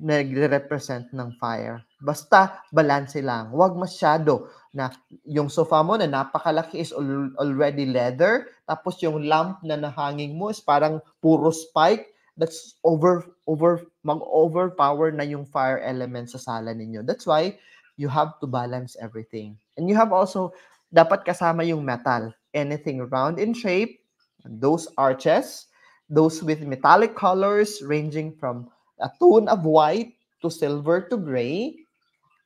nagre-represent ng fire. Basta balance lang. Huwag masyado na yung sofa mo na napakalaki is already leather, tapos yung lamp na nahanging mo is parang puro spike, that's over over mag-overpower na yung fire element sa sala ninyo. That's why you have to balance everything. And you have also dapat kasama yung metal. Anything round in shape, those arches, those with metallic colors ranging from a tone of white to silver to gray,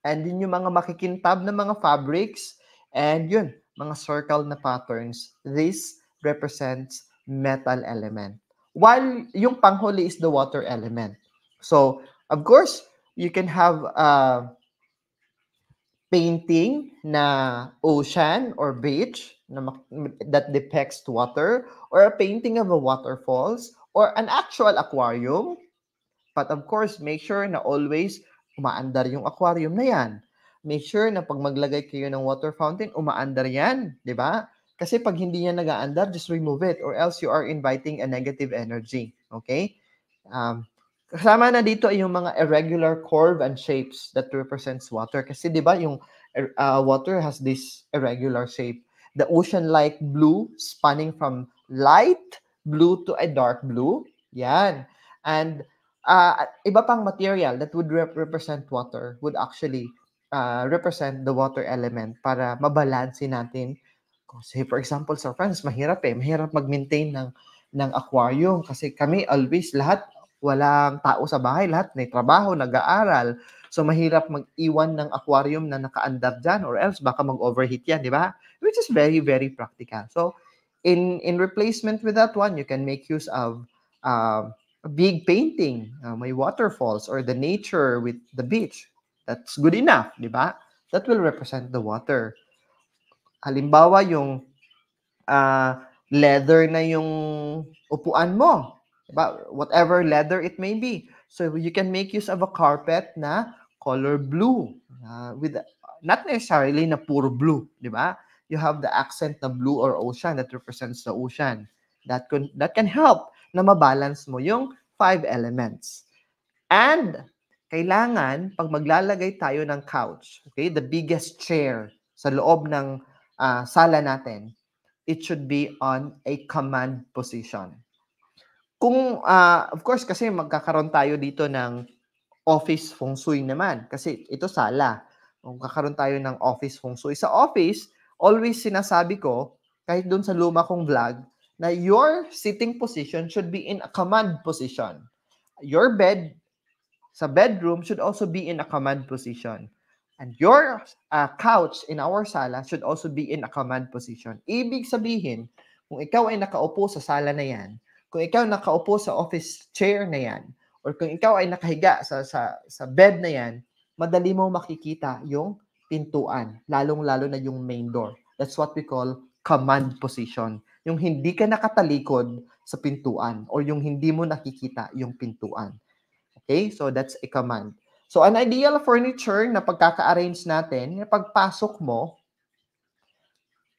and din yung mga makikintab na mga fabrics, and yun, mga circle na patterns. This represents metal element. while yung panghuli is the water element. So, of course, you can have a painting na ocean or beach na that depicts water or a painting of a waterfalls or an actual aquarium. But of course, make sure na always umaandar yung aquarium na yan. Make sure na pag maglagay kayo ng water fountain, umaandar yan, di ba? Kasi pag hindi yan nag-aandar, just remove it or else you are inviting a negative energy. Okay? Um, kasama na dito yung mga irregular curve and shapes that represents water. Kasi di ba yung uh, water has this irregular shape. The ocean-like blue spanning from light blue to a dark blue. Yan. And uh, iba pang material that would rep- represent water would actually uh, represent the water element para mabalanse natin Say for example sa France, mahirap eh, mahirap mag-maintain ng ng aquarium kasi kami always lahat walang tao sa bahay, lahat may trabaho, nag-aaral. So mahirap mag-iwan ng aquarium na nakaandar diyan or else baka mag-overheat yan, di ba? Which is very very practical. So in in replacement with that one, you can make use of uh, a big painting, uh, may waterfalls or the nature with the beach. That's good enough, di ba? That will represent the water. Halimbawa, yung uh, leather na yung upuan mo. Diba? Whatever leather it may be. So you can make use of a carpet na color blue. Uh, with not necessarily na puro blue, di ba? You have the accent na blue or ocean that represents the ocean. That can that can help na mabalance mo yung five elements. And kailangan pag maglalagay tayo ng couch, okay, the biggest chair sa loob ng uh, sala natin, it should be on a command position. Kung, uh, of course, kasi magkakaroon tayo dito ng office feng shui naman. Kasi ito sala. Kung kakaroon tayo ng office feng shui. Sa office, always sinasabi ko, kahit doon sa luma kong vlog, na your sitting position should be in a command position. Your bed sa bedroom should also be in a command position. And your uh, couch in our sala should also be in a command position. Ibig sabihin, kung ikaw ay nakaupo sa sala na yan, kung ikaw nakaupo sa office chair na yan, or kung ikaw ay nakahiga sa, sa, sa bed na yan, madali mo makikita yung pintuan, lalong-lalo na yung main door. That's what we call command position. Yung hindi ka nakatalikod sa pintuan or yung hindi mo nakikita yung pintuan. Okay? So that's a command. So, an ideal furniture na pagkaka-arrange natin, na pagpasok mo,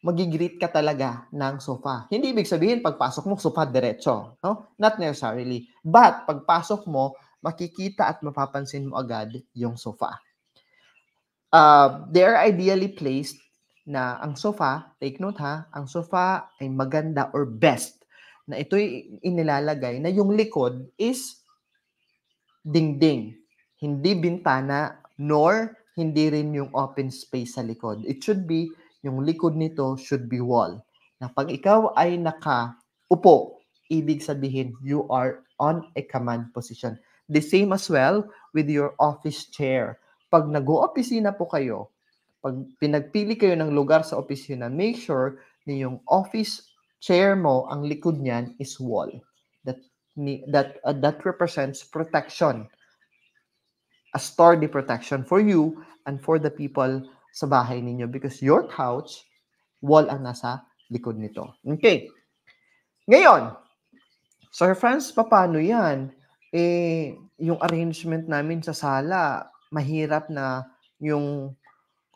magigreet ka talaga ng sofa. Hindi ibig sabihin pagpasok mo sofa diretso, no? Not necessarily. But pagpasok mo, makikita at mapapansin mo agad yung sofa. Uh, they are ideally placed na ang sofa, take note ha, ang sofa ay maganda or best na ito'y inilalagay na yung likod is dingding hindi bintana, nor hindi rin yung open space sa likod. It should be, yung likod nito should be wall. Na pag ikaw ay nakaupo, ibig sabihin you are on a command position. The same as well with your office chair. Pag nag-o-opisina po kayo, pag pinagpili kayo ng lugar sa opisina, make sure na yung office chair mo, ang likod niyan is wall. That that uh, that represents protection a sturdy protection for you and for the people sa bahay ninyo because your couch, wall ang nasa likod nito. Okay. Ngayon, Sir Franz, paano yan? Eh, yung arrangement namin sa sala, mahirap na yung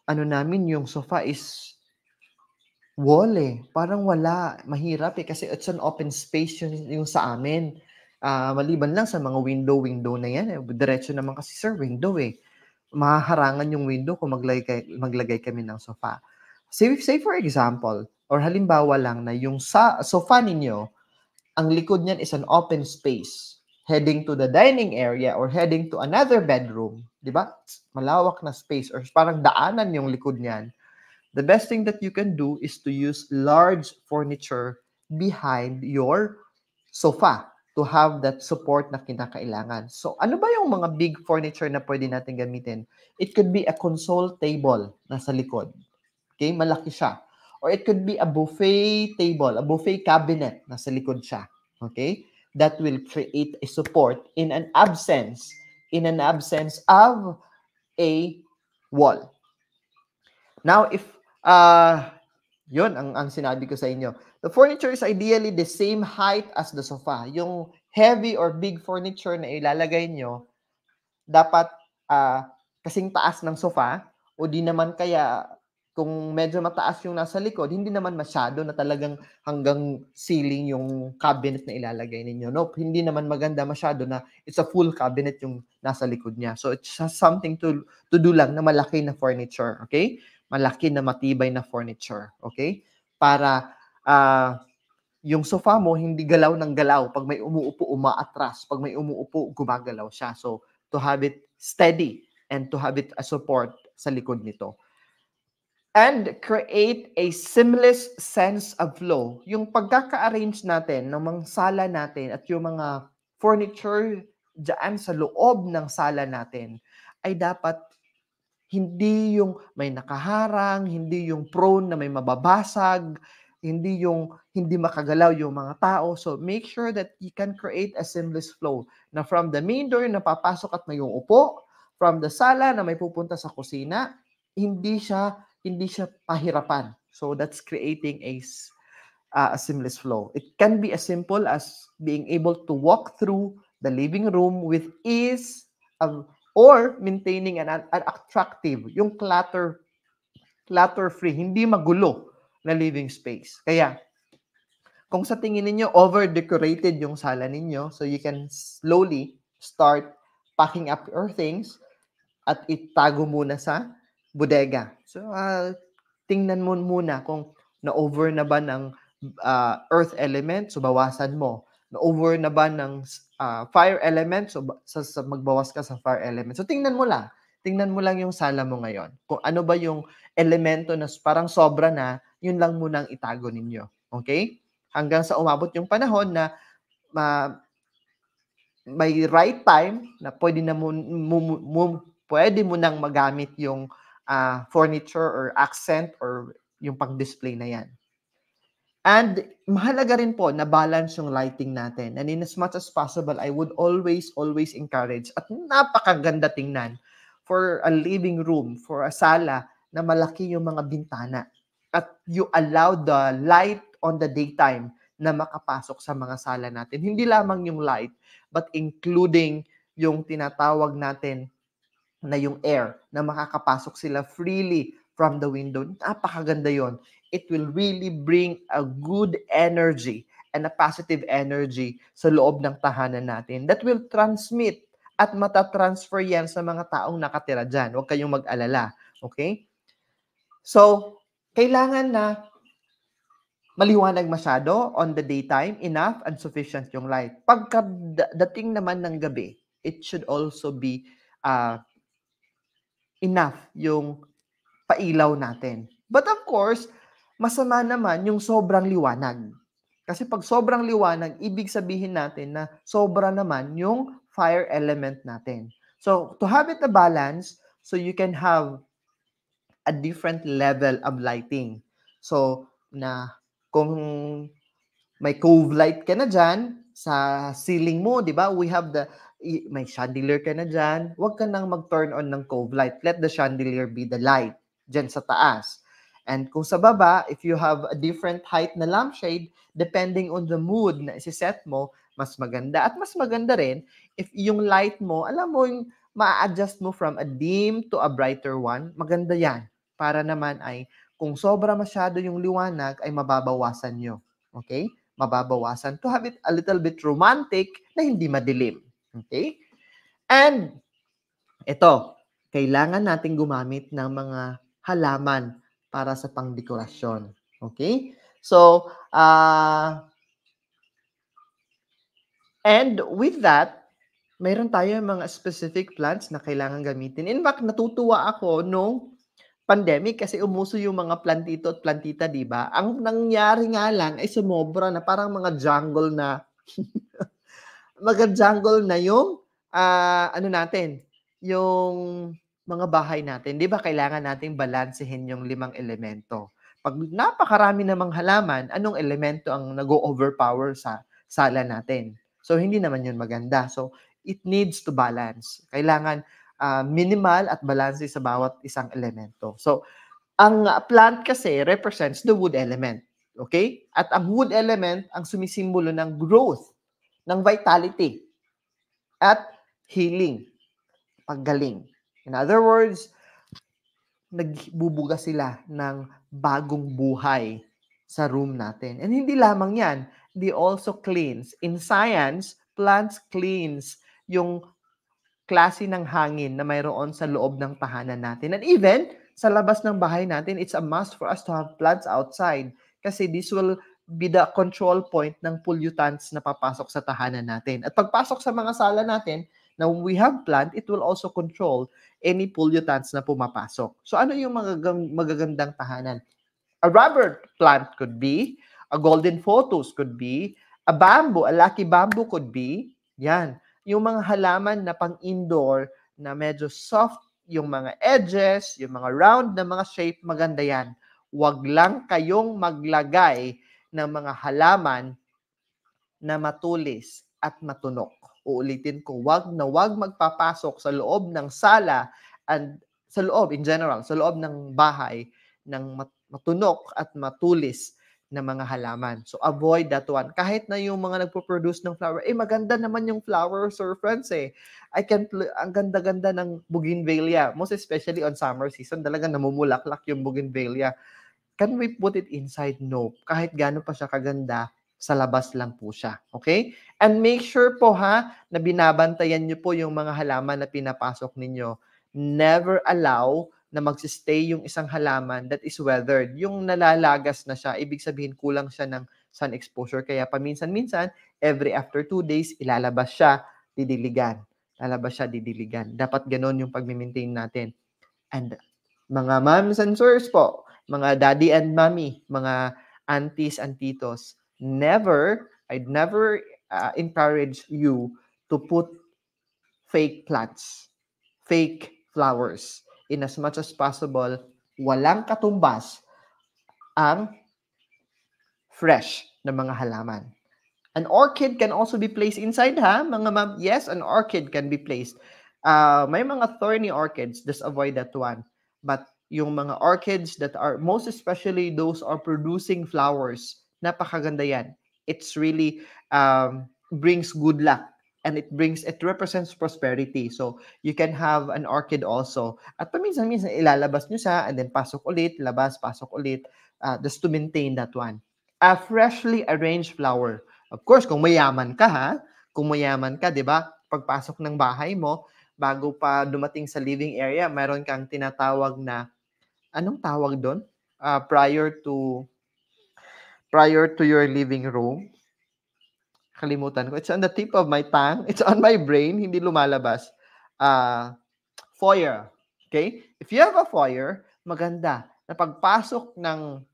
ano namin, yung sofa is wall eh. Parang wala. Mahirap eh kasi it's an open space yung, yung sa amin. Uh, maliban lang sa mga window-window na yan, eh, diretso naman kasi sir, window eh. Mahaharangan yung window kung maglagay, maglagay kami ng sofa. Say, say for example, or halimbawa lang na yung sa, sofa ninyo, ang likod niyan is an open space heading to the dining area or heading to another bedroom, di ba? Malawak na space or parang daanan yung likod niyan. The best thing that you can do is to use large furniture behind your sofa to have that support na kinakailangan. So, ano ba yung mga big furniture na pwede natin gamitin? It could be a console table na sa likod. Okay? Malaki siya. Or it could be a buffet table, a buffet cabinet na sa likod siya. Okay? that will create a support in an absence, in an absence of a wall. Now, if, uh, yun ang, ang sinabi ko sa inyo. The furniture is ideally the same height as the sofa. Yung heavy or big furniture na ilalagay nyo, dapat uh, kasing taas ng sofa o di naman kaya kung medyo mataas yung nasa likod, hindi naman masyado na talagang hanggang ceiling yung cabinet na ilalagay ninyo. Nope, hindi naman maganda masyado na it's a full cabinet yung nasa likod niya. So it's something to, to do lang na malaki na furniture, okay? Malaki na matibay na furniture, okay? Para uh, yung sofa mo hindi galaw ng galaw. Pag may umuupo, umaatras. Pag may umuupo, gumagalaw siya. So to have it steady and to have it a support sa likod nito and create a seamless sense of flow. Yung pagkaka-arrange natin ng mga sala natin at yung mga furniture dyan sa loob ng sala natin ay dapat hindi yung may nakaharang, hindi yung prone na may mababasag, hindi yung hindi makagalaw yung mga tao. So make sure that you can create a seamless flow na from the main door na papasok at may upo, from the sala na may pupunta sa kusina, hindi siya hindi siya pahirapan. So that's creating a, uh, a seamless flow. It can be as simple as being able to walk through the living room with ease um, or maintaining an, an attractive, yung clutter, clutter-free, hindi magulo na living space. Kaya, kung sa tingin ninyo over-decorated yung sala ninyo, so you can slowly start packing up your things at itago muna sa bodega. So, uh, tingnan mo muna kung na-over na ba ng uh, earth element, so bawasan mo. Na-over na ba ng uh, fire element, so sa, sa, magbawas ka sa fire element. So, tingnan mo lang. Tingnan mo lang yung sala mo ngayon. Kung ano ba yung elemento na parang sobra na, yun lang muna ang itago ninyo. Okay? Hanggang sa umabot yung panahon na ma, may right time na pwede na mo, mo, mo pwede mo nang magamit yung uh, furniture or accent or yung pang-display na yan. And mahalaga rin po na balance yung lighting natin. And in as much as possible, I would always, always encourage at napakaganda tingnan for a living room, for a sala na malaki yung mga bintana. At you allow the light on the daytime na makapasok sa mga sala natin. Hindi lamang yung light, but including yung tinatawag natin na yung air na makakapasok sila freely from the window. Napakaganda yon. It will really bring a good energy and a positive energy sa loob ng tahanan natin that will transmit at matatransfer yan sa mga taong nakatira dyan. Huwag kayong mag-alala. Okay? So, kailangan na maliwanag masyado on the daytime, enough and sufficient yung light. Pagkadating naman ng gabi, it should also be uh, enough yung pailaw natin. But of course, masama naman yung sobrang liwanag. Kasi pag sobrang liwanag, ibig sabihin natin na sobra naman yung fire element natin. So, to have it a balance, so you can have a different level of lighting. So, na kung may cove light ka na dyan, sa ceiling mo, di ba? We have the may chandelier ka na dyan, huwag ka nang mag-turn on ng cove light. Let the chandelier be the light dyan sa taas. And kung sa baba, if you have a different height na lampshade, depending on the mood na isi-set mo, mas maganda. At mas maganda rin, if yung light mo, alam mo yung ma-adjust mo from a dim to a brighter one, maganda yan. Para naman ay, kung sobra masyado yung liwanag, ay mababawasan nyo. Okay? Mababawasan to have it a little bit romantic na hindi madilim. Okay? And ito, kailangan nating gumamit ng mga halaman para sa pangdekorasyon. Okay? So, uh, and with that, mayroon tayo mga specific plants na kailangan gamitin. In fact, natutuwa ako nung pandemic kasi umuso yung mga plantito at plantita, di ba? Ang nangyari nga lang ay sumobra na parang mga jungle na mag-jungle na yung uh, ano natin, yung mga bahay natin. 'Di ba kailangan nating balansehin yung limang elemento? Pag napakarami namang halaman, anong elemento ang nag-overpower sa sala natin? So, hindi naman yun maganda. So, it needs to balance. Kailangan uh, minimal at balance sa bawat isang elemento. So, ang plant kasi represents the wood element. Okay? At ang wood element ang sumisimbolo ng growth, ng vitality, at healing, paggaling. In other words, nagbubuga sila ng bagong buhay sa room natin. And hindi lamang yan, they also cleans. In science, plants cleans yung klase ng hangin na mayroon sa loob ng tahanan natin. And even sa labas ng bahay natin, it's a must for us to have plants outside kasi this will be the control point ng pollutants na papasok sa tahanan natin. At pagpasok sa mga sala natin, when we have plant, it will also control any pollutants na pumapasok. So, ano yung magagang, magagandang tahanan? A rubber plant could be, a golden photos could be, a bamboo, a lucky bamboo could be, yan. Yung mga halaman na pang-indoor na medyo soft yung mga edges, yung mga round na mga shape, maganda yan. Huwag lang kayong maglagay ng mga halaman na matulis at matunok uulitin ko, wag na wag magpapasok sa loob ng sala and sa loob in general, sa loob ng bahay ng matunok at matulis na mga halaman. So avoid that one. Kahit na yung mga nagpo-produce ng flower, eh maganda naman yung flower, Sir Friends eh. I can ang ganda-ganda ng bougainvillea, most especially on summer season, talaga namumulaklak yung bougainvillea. Can we put it inside? No. Kahit gaano pa siya kaganda, sa labas lang po siya. Okay? And make sure po ha, na binabantayan niyo po yung mga halaman na pinapasok ninyo. Never allow na magsistay yung isang halaman that is weathered. Yung nalalagas na siya, ibig sabihin kulang siya ng sun exposure. Kaya paminsan-minsan, every after two days, ilalabas siya, didiligan. Lalabas siya, didiligan. Dapat ganon yung pag-maintain natin. And mga moms and sirs po, mga daddy and mommy, mga aunties and titos, never, I'd never uh, encourage you to put fake plants, fake flowers. In as much as possible, walang katumbas ang fresh na mga halaman. An orchid can also be placed inside, ha? Mga ma'am, yes, an orchid can be placed. Uh, may mga thorny orchids, just avoid that one. But yung mga orchids that are, most especially those are producing flowers, napakaganda yan. It's really um, brings good luck and it brings it represents prosperity. So you can have an orchid also. At paminsan-minsan ilalabas nyo siya and then pasok ulit, labas, pasok ulit uh, just to maintain that one. A freshly arranged flower. Of course, kung mayaman ka ha, kung mayaman ka, 'di ba? Pagpasok ng bahay mo, bago pa dumating sa living area, meron kang tinatawag na anong tawag doon? Uh, prior to prior to your living room. Kalimutan ko. It's on the tip of my tongue. It's on my brain. Hindi lumalabas. Uh, foyer. Okay? If you have a foyer, maganda na pagpasok ng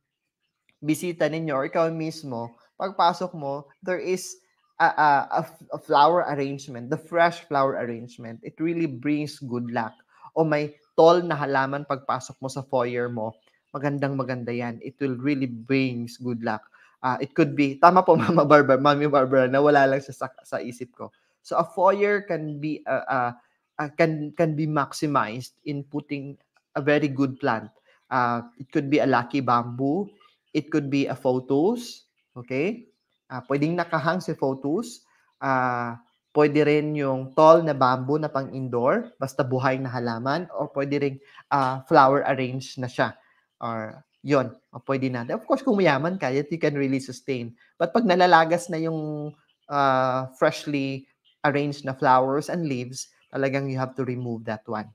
bisita ninyo or ikaw mismo, pagpasok mo, there is a, a, a, a flower arrangement, the fresh flower arrangement. It really brings good luck. O may tall na halaman pagpasok mo sa foyer mo, magandang maganda yan. It will really brings good luck. Uh, it could be, tama po Mama Barbara, Mami Barbara, na wala lang siya sa, sa isip ko. So a foyer can be uh, uh, uh, can can be maximized in putting a very good plant. Uh, it could be a lucky bamboo, it could be a photos, okay? Uh, pwedeng nakahang si photos. Uh, pwede rin yung tall na bamboo na pang indoor, basta buhay na halaman, or pwede rin uh, flower arrange na siya or yon o pwede natin. Of course, kung mayaman ka, yet you can really sustain. But pag nalalagas na yung uh, freshly arranged na flowers and leaves, talagang you have to remove that one.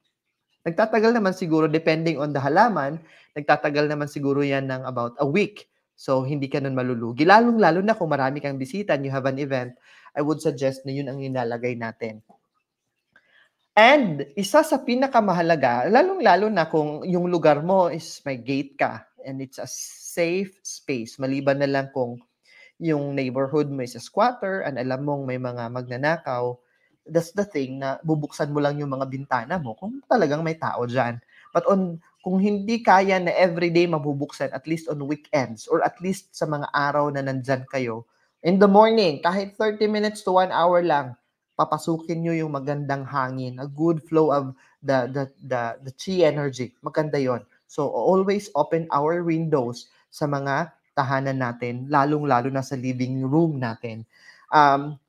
Nagtatagal naman siguro, depending on the halaman, nagtatagal naman siguro yan ng about a week. So, hindi ka nun malulugi. Lalong-lalo na kung marami kang bisita and you have an event, I would suggest na yun ang nilalagay natin. And isa sa pinakamahalaga, lalong-lalo na kung yung lugar mo is may gate ka and it's a safe space. Maliban na lang kung yung neighborhood mo is a squatter and alam mong may mga magnanakaw, that's the thing na bubuksan mo lang yung mga bintana mo kung talagang may tao dyan. But on kung hindi kaya na everyday mabubuksan, at least on weekends or at least sa mga araw na nandyan kayo, In the morning, kahit 30 minutes to 1 hour lang, papasukin nyo yung magandang hangin, a good flow of the the the, the chi energy. Maganda 'yon. So always open our windows sa mga tahanan natin, lalong-lalo na sa living room natin. Um,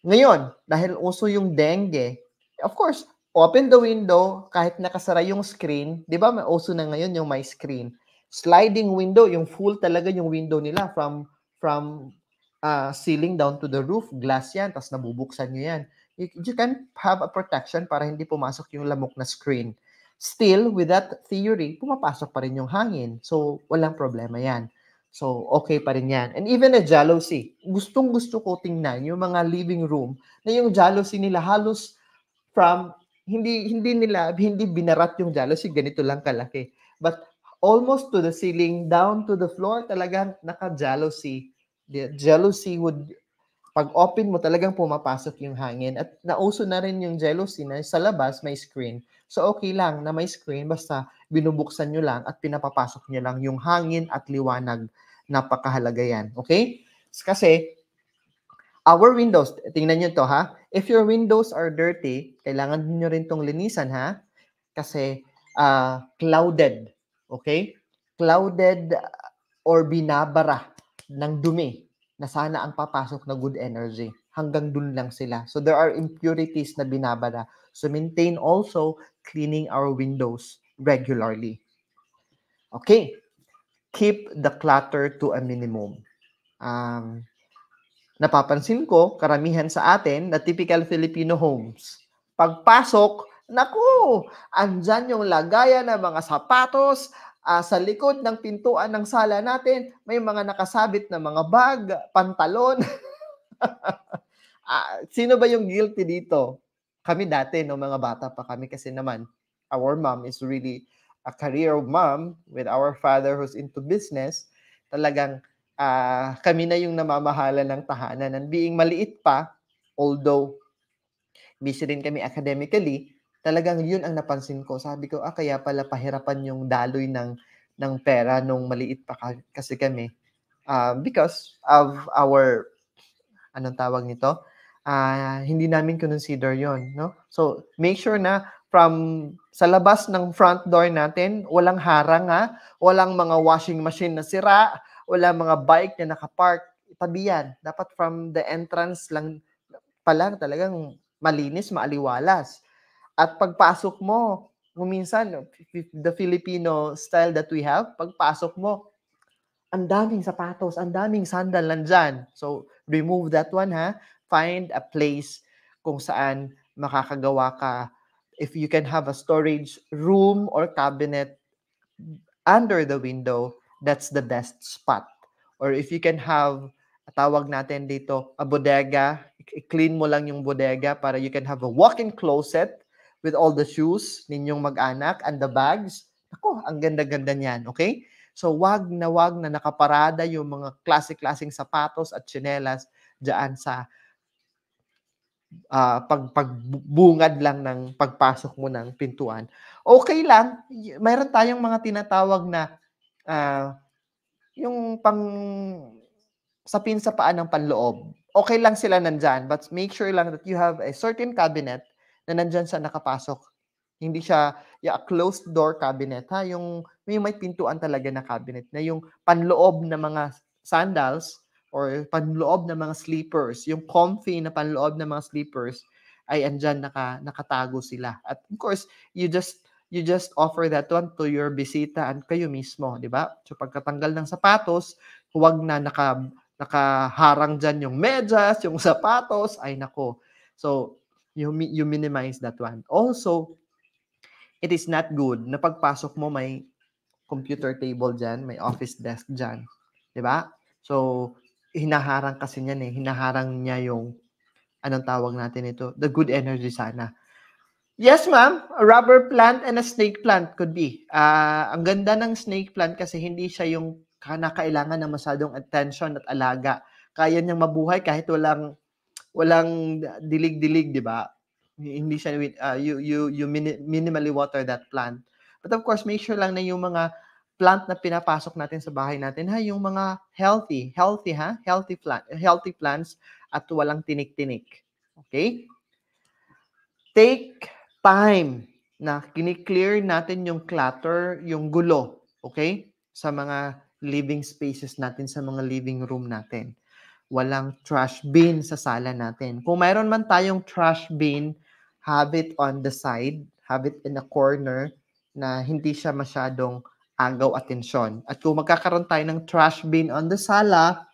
ngayon, dahil uso yung dengue, of course, open the window kahit nakasara yung screen. Di ba, may uso na ngayon yung my screen. Sliding window, yung full talaga yung window nila from from uh, ceiling down to the roof, glass yan, tapos nabubuksan nyo yan. You, you can have a protection para hindi pumasok yung lamok na screen. Still, with that theory, pumapasok pa rin yung hangin. So, walang problema yan. So, okay pa rin yan. And even a jealousy. Gustong gusto ko tingnan yung mga living room na yung jealousy nila halos from hindi hindi nila hindi binarat yung jealousy ganito lang kalaki but almost to the ceiling down to the floor talagang naka jealousy the jealousy would pag open mo talagang pumapasok yung hangin at nauso na rin yung jealousy na sa labas may screen. So okay lang na may screen basta binubuksan nyo lang at pinapapasok nyo lang yung hangin at liwanag. Napakahalaga yan. Okay? Kasi our windows, tingnan nyo to ha. If your windows are dirty, kailangan nyo rin tong linisan ha. Kasi uh, clouded. Okay? Clouded or binabara ng dumi na sana ang papasok na good energy. Hanggang dun lang sila. So there are impurities na binabara. So maintain also cleaning our windows regularly. Okay. Keep the clutter to a minimum. Um, napapansin ko, karamihan sa atin, na typical Filipino homes, pagpasok, naku, andyan yung lagayan ng mga sapatos, uh, sa likod ng pintuan ng sala natin, may mga nakasabit na mga bag, pantalon. uh, sino ba yung guilty dito? Kami dati, no, mga bata pa kami kasi naman, our mom is really a career mom with our father who's into business. Talagang uh, kami na yung namamahala ng tahanan. And being maliit pa, although busy rin kami academically, talagang yun ang napansin ko. Sabi ko, ah, kaya pala pahirapan yung daloy ng, ng pera nung maliit pa kasi kami. Uh, because of our, anong tawag nito? Uh, hindi namin consider yon no? So, make sure na from sa labas ng front door natin, walang harang ha, walang mga washing machine na sira, walang mga bike na nakapark, itabi yan. Dapat from the entrance lang pa lang talagang malinis, maaliwalas. At pagpasok mo, minsan, the Filipino style that we have, pagpasok mo, ang daming sapatos, ang daming sandal nandyan. So, remove that one, ha? Find a place kung saan makakagawa ka. If you can have a storage room or cabinet under the window, that's the best spot. Or if you can have, tawag natin dito, a bodega, i-clean mo lang yung bodega para you can have a walk-in closet with all the shoes ninyong mag-anak and the bags. Ako, ang ganda-ganda niyan, okay? So, wag na wag na nakaparada yung mga klase-klaseng sapatos at tsinelas diyan sa uh, pag pagbungad lang ng pagpasok mo ng pintuan. Okay lang, mayroon tayong mga tinatawag na uh, yung pang sapin sa paan ng panloob. Okay lang sila nandyan, but make sure lang that you have a certain cabinet na nandyan sa nakapasok. Hindi siya yeah, a closed door cabinet, ha? Yung may may pintuan talaga na cabinet na yung panloob na mga sandals or panloob na mga sleepers, yung comfy na panloob na mga sleepers ay andyan naka, nakatago sila. At of course, you just you just offer that one to your bisita and kayo mismo, di ba? So pagkatanggal ng sapatos, huwag na naka nakaharang diyan yung medyas, yung sapatos, ay nako. So you, you minimize that one. Also, it is not good na pagpasok mo may computer table dyan, may office desk dyan. Di ba? So, hinaharang kasi niyan eh. Hinaharang niya yung, anong tawag natin ito? The good energy sana. Yes, ma'am. A rubber plant and a snake plant could be. Uh, ang ganda ng snake plant kasi hindi siya yung kanakailangan ng masyadong attention at alaga. Kaya niyang mabuhay kahit walang walang dilig-dilig, 'di ba? Hindi siya uh, you you you minimally water that plant. But of course, make sure lang na yung mga plant na pinapasok natin sa bahay natin ha, yung mga healthy, healthy ha, healthy plant, healthy plants at walang tinik-tinik. Okay? Take time na kini-clear natin yung clutter, yung gulo, okay? Sa mga living spaces natin, sa mga living room natin. Walang trash bin sa sala natin. Kung mayroon man tayong trash bin, have it on the side, have it in a corner na hindi siya masyadong agaw atensyon. At kung magkakaroon tayo ng trash bin on the sala,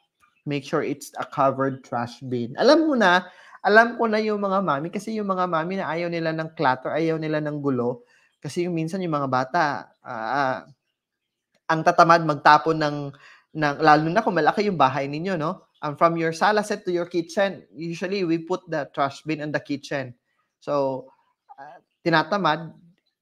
make sure it's a covered trash bin. Alam mo na, alam ko na yung mga mami, kasi yung mga mami na ayaw nila ng clutter, ayaw nila ng gulo, kasi yung minsan yung mga bata, uh, ang tatamad magtapon ng, ng, lalo na kung malaki yung bahay ninyo, no? Um, from your sala set to your kitchen, usually we put the trash bin in the kitchen. So, uh, tinatamad,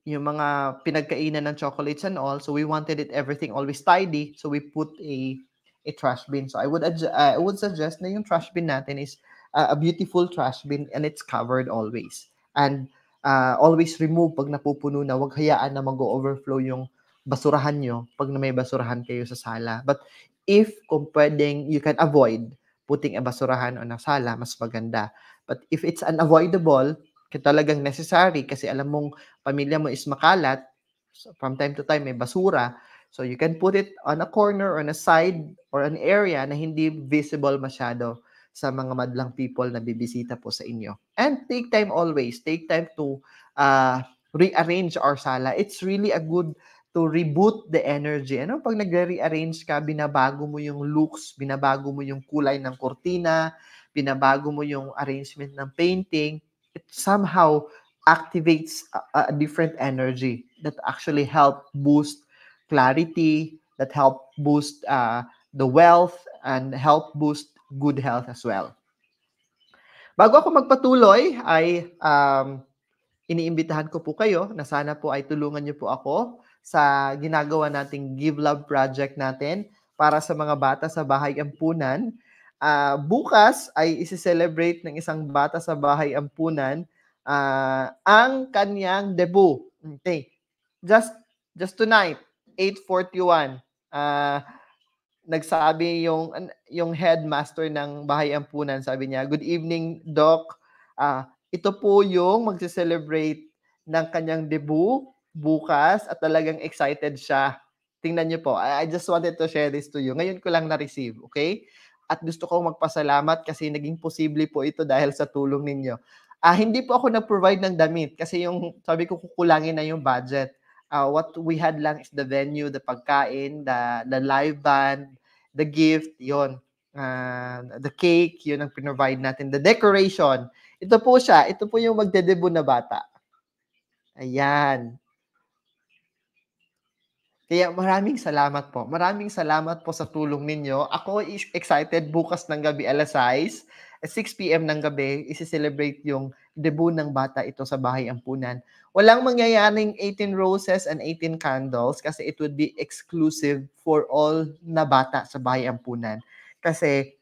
yung mga pinagkainan ng chocolates and all. So we wanted it everything always tidy. So we put a a trash bin. So I would uh, I would suggest na yung trash bin natin is uh, a beautiful trash bin and it's covered always. And uh, always remove pag napupuno na. Huwag hayaan na mag-overflow yung basurahan nyo pag may basurahan kayo sa sala. But if kung pwedeng you can avoid putting a basurahan on a sala, mas maganda. But if it's unavoidable, talagang necessary kasi alam mong pamilya mo is makalat, so from time to time may basura, so you can put it on a corner or on a side or an area na hindi visible masyado sa mga madlang people na bibisita po sa inyo. And take time always, take time to uh, rearrange our sala. It's really a good to reboot the energy. Ano pag nagre-rearrange ka, binabago mo yung looks, binabago mo yung kulay ng kurtina, binabago mo yung arrangement ng painting, it somehow activates a, a different energy that actually help boost clarity, that help boost uh, the wealth, and help boost good health as well. Bago ako magpatuloy, ay um, iniimbitahan ko po kayo na sana po ay tulungan niyo po ako sa ginagawa nating Give Love Project natin para sa mga bata sa bahay ampunan uh, bukas ay isi-celebrate ng isang bata sa bahay ampunan uh, ang kanyang debut. Okay. Just just tonight, 8:41. Uh, nagsabi yung yung headmaster ng bahay ampunan, sabi niya, "Good evening, doc. Uh, ito po yung magse-celebrate ng kanyang debut bukas at talagang excited siya. Tingnan niyo po. I, I just wanted to share this to you. Ngayon ko lang na-receive, okay? At gusto kong magpasalamat kasi naging posible po ito dahil sa tulong ninyo. Uh, hindi po ako nag-provide ng damit kasi yung sabi ko kukulangin na yung budget. Uh, what we had lang is the venue, the pagkain, the, the live band, the gift, yon uh, the cake, yun ang pinrovide natin. The decoration, ito po siya. Ito po yung magdedebo na bata. Ayan. Kaya maraming salamat po. Maraming salamat po sa tulong ninyo. Ako is excited bukas ng gabi alas 6, 6 p.m. ng gabi, isi-celebrate yung debut ng bata ito sa Bahay Ampunan. Walang mangyayaring 18 roses and 18 candles kasi it would be exclusive for all na bata sa Bahay Ampunan. Kasi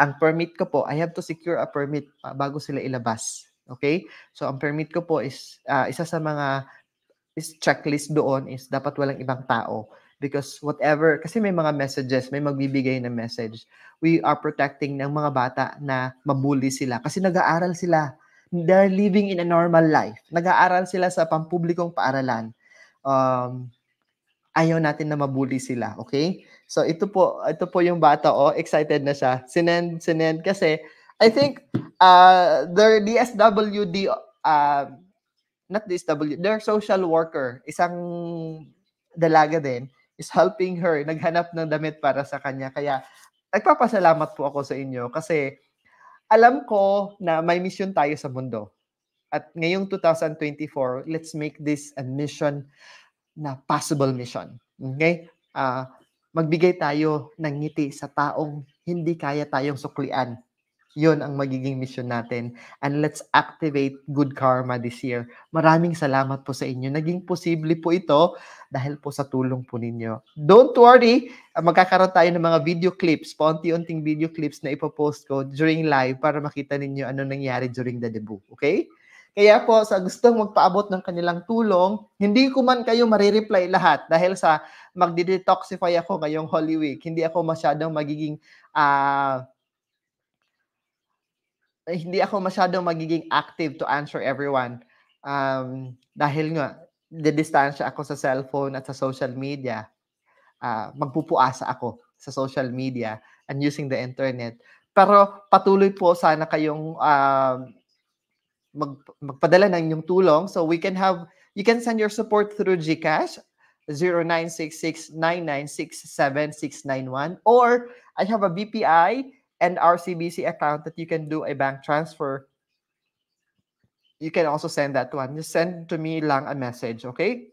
ang permit ko po, I have to secure a permit uh, bago sila ilabas. Okay? So ang permit ko po is uh, isa sa mga is checklist doon is dapat walang ibang tao. Because whatever kasi may mga messages may magbibigay ng message. We are protecting ng mga bata na mabully sila kasi nag-aaral sila. They're living in a normal life. Nag-aaral sila sa pampublikong paaralan. Um ayaw natin na mabully sila okay? So ito po ito po yung bata oh excited na siya. Sinend sinend kasi I think uh the DSWD uh not DSW, their social worker, isang dalaga din, is helping her, naghanap ng damit para sa kanya. Kaya, nagpapasalamat po ako sa inyo kasi alam ko na may mission tayo sa mundo. At ngayong 2024, let's make this a mission na possible mission. Okay? Uh, magbigay tayo ng ngiti sa taong hindi kaya tayong suklian yun ang magiging mission natin. And let's activate good karma this year. Maraming salamat po sa inyo. Naging posible po ito dahil po sa tulong po ninyo. Don't worry, ah, magkakaroon tayo ng mga video clips, paunti-unting video clips na ipopost ko during live para makita ninyo ano nangyari during the debut. Okay? Kaya po, sa gustong magpaabot ng kanilang tulong, hindi ko man kayo marireply lahat dahil sa magdi-detoxify ako ngayong Holy Week. Hindi ako masyadong magiging uh, hindi ako masyadong magiging active to answer everyone. Um, dahil nga, distansya ako sa cellphone at sa social media. Uh, magpupuasa ako sa social media and using the internet. Pero patuloy po sana kayong uh, mag, magpadala ng inyong tulong. So we can have, you can send your support through GCash, 0966-996-7691. Or I have a BPI and RCBC account that you can do a bank transfer. You can also send that one. Just send to me lang a message, okay?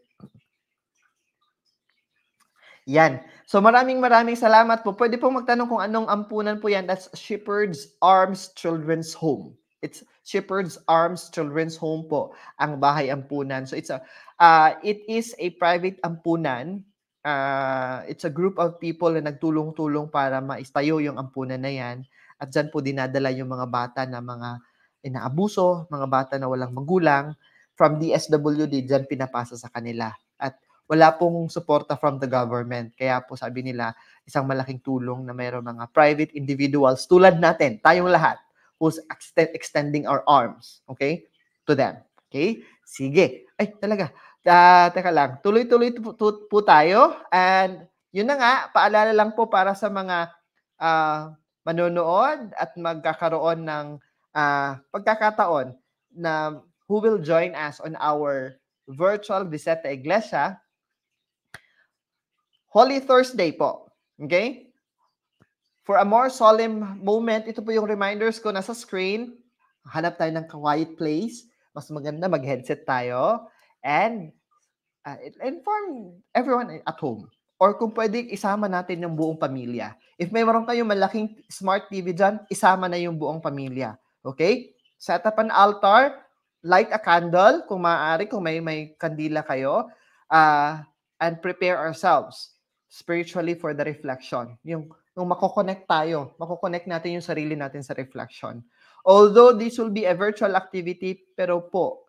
Yan. So maraming maraming salamat po. Pwede po magtanong kung anong ampunan po yan. That's Shepherd's Arms Children's Home. It's Shepherd's Arms Children's Home po ang bahay ampunan. So it's a uh, it is a private ampunan. Uh, it's a group of people na nagtulong-tulong para maistayo yung ampunan na yan. At dyan po dinadala yung mga bata na mga inaabuso, mga bata na walang magulang. From DSWD, dyan pinapasa sa kanila. At wala pong suporta from the government. Kaya po sabi nila, isang malaking tulong na mayroong mga private individuals tulad natin, tayong lahat, who's extend, extending our arms, okay, to them. Okay? Sige. Ay, talaga. Uh, teka lang. Tuloy-tuloy po, po tayo. And yun na nga, paalala lang po para sa mga uh, manonood at magkakaroon ng uh, pagkakataon na who will join us on our virtual Viseta Iglesia Holy Thursday po. Okay? For a more solemn moment, ito po yung reminders ko nasa screen. Hanap tayo ng quiet place. Mas maganda mag-headset tayo. And uh, inform everyone at home. Or kung pwede, isama natin yung buong pamilya. If may meron kayong malaking smart TV dyan, isama na yung buong pamilya. Okay? Set up an altar, light a candle, kung maaari, kung may, may kandila kayo, uh, and prepare ourselves spiritually for the reflection. Yung nung mako-connect tayo, mako-connect natin yung sarili natin sa reflection. Although this will be a virtual activity, pero po,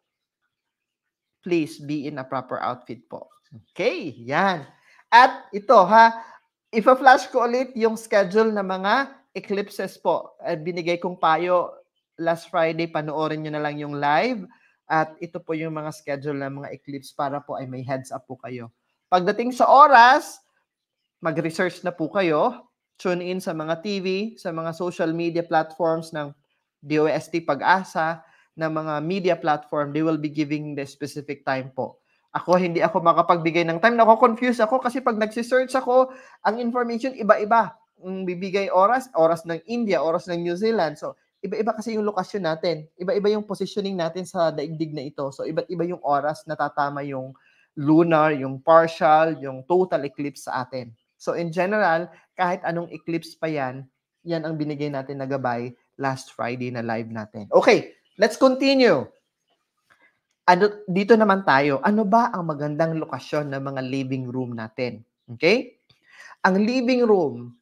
please be in a proper outfit po. Okay, yan. At ito ha, ipa-flash ko ulit yung schedule ng mga eclipses po. Binigay kong payo last Friday, panoorin nyo na lang yung live. At ito po yung mga schedule ng mga eclipse para po ay may heads up po kayo. Pagdating sa oras, mag-research na po kayo tune in sa mga TV, sa mga social media platforms ng DOST Pag-asa, ng mga media platform, they will be giving the specific time po. Ako, hindi ako makapagbigay ng time. Nako-confuse ako kasi pag nagsisearch ako, ang information iba-iba. Ang bibigay oras, oras ng India, oras ng New Zealand. So, iba-iba kasi yung lokasyon natin. Iba-iba yung positioning natin sa daigdig na ito. So, iba't iba yung oras na tatama yung lunar, yung partial, yung total eclipse sa atin. So, in general, kahit anong eclipse pa yan, yan ang binigay natin na gabay last Friday na live natin. Okay, let's continue. Ano, dito naman tayo, ano ba ang magandang lokasyon ng mga living room natin? Okay? Ang living room,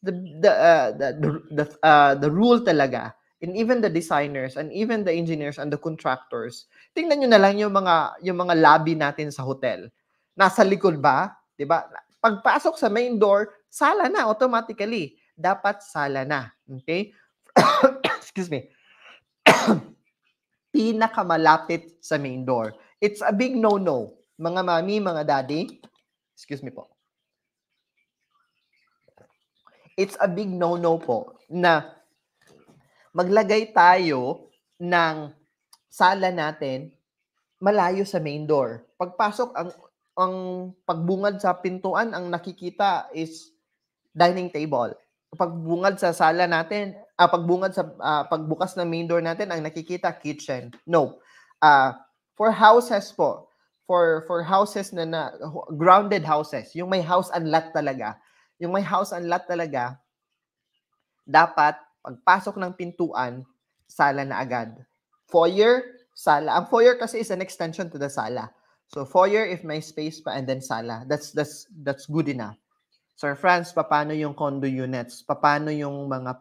the the uh, the the, uh, the rule talaga and even the designers and even the engineers and the contractors tingnan niyo na lang yung mga yung mga lobby natin sa hotel nasa likod ba 'di ba pagpasok sa main door sala na automatically. Dapat sala na. Okay? Excuse me. Pinakamalapit sa main door. It's a big no-no. Mga mami, mga daddy, excuse me po. It's a big no-no po na maglagay tayo ng sala natin malayo sa main door. Pagpasok, ang ang pagbungad sa pintuan, ang nakikita is dining table. Pagbungad sa sala natin, uh, pagbungad sa uh, pagbukas ng main door natin, ang nakikita kitchen. No. Uh, for houses po, for for houses na, na grounded houses, yung may house and lot talaga. Yung may house and lot talaga, dapat pagpasok ng pintuan, sala na agad. Foyer, sala. Ang foyer kasi is an extension to the sala. So foyer if may space pa and then sala. That's that's that's good enough. Sir Franz, paano yung condo units? Paano yung mga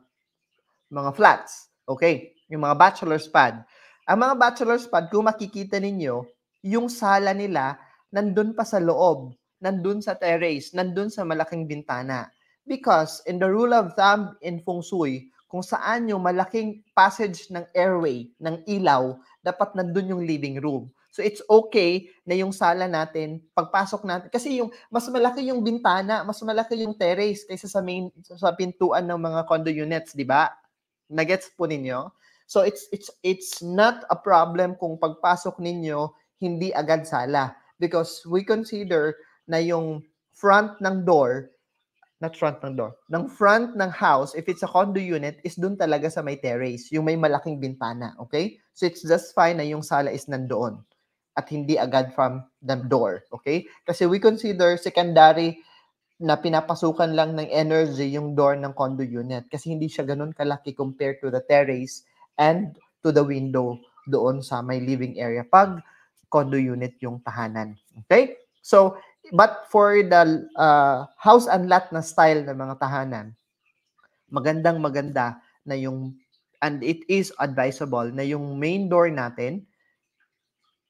mga flats? Okay, yung mga bachelor's pad. Ang mga bachelor's pad, kung makikita ninyo, yung sala nila, nandun pa sa loob, nandun sa terrace, nandun sa malaking bintana. Because in the rule of thumb in feng shui, kung saan yung malaking passage ng airway, ng ilaw, dapat nandun yung living room. So it's okay na yung sala natin, pagpasok natin, kasi yung mas malaki yung bintana, mas malaki yung terrace kaysa sa main sa pintuan ng mga condo units, di ba? Nagets po ninyo? So it's it's it's not a problem kung pagpasok ninyo hindi agad sala because we consider na yung front ng door not front ng door, ng front ng house, if it's a condo unit, is dun talaga sa may terrace, yung may malaking bintana, okay? So it's just fine na yung sala is nandoon at hindi agad from the door, okay? Kasi we consider secondary na pinapasukan lang ng energy yung door ng condo unit kasi hindi siya ganun kalaki compared to the terrace and to the window doon sa may living area pag condo unit yung tahanan. Okay? So, but for the uh, house and lot na style ng mga tahanan, magandang maganda na yung and it is advisable na yung main door natin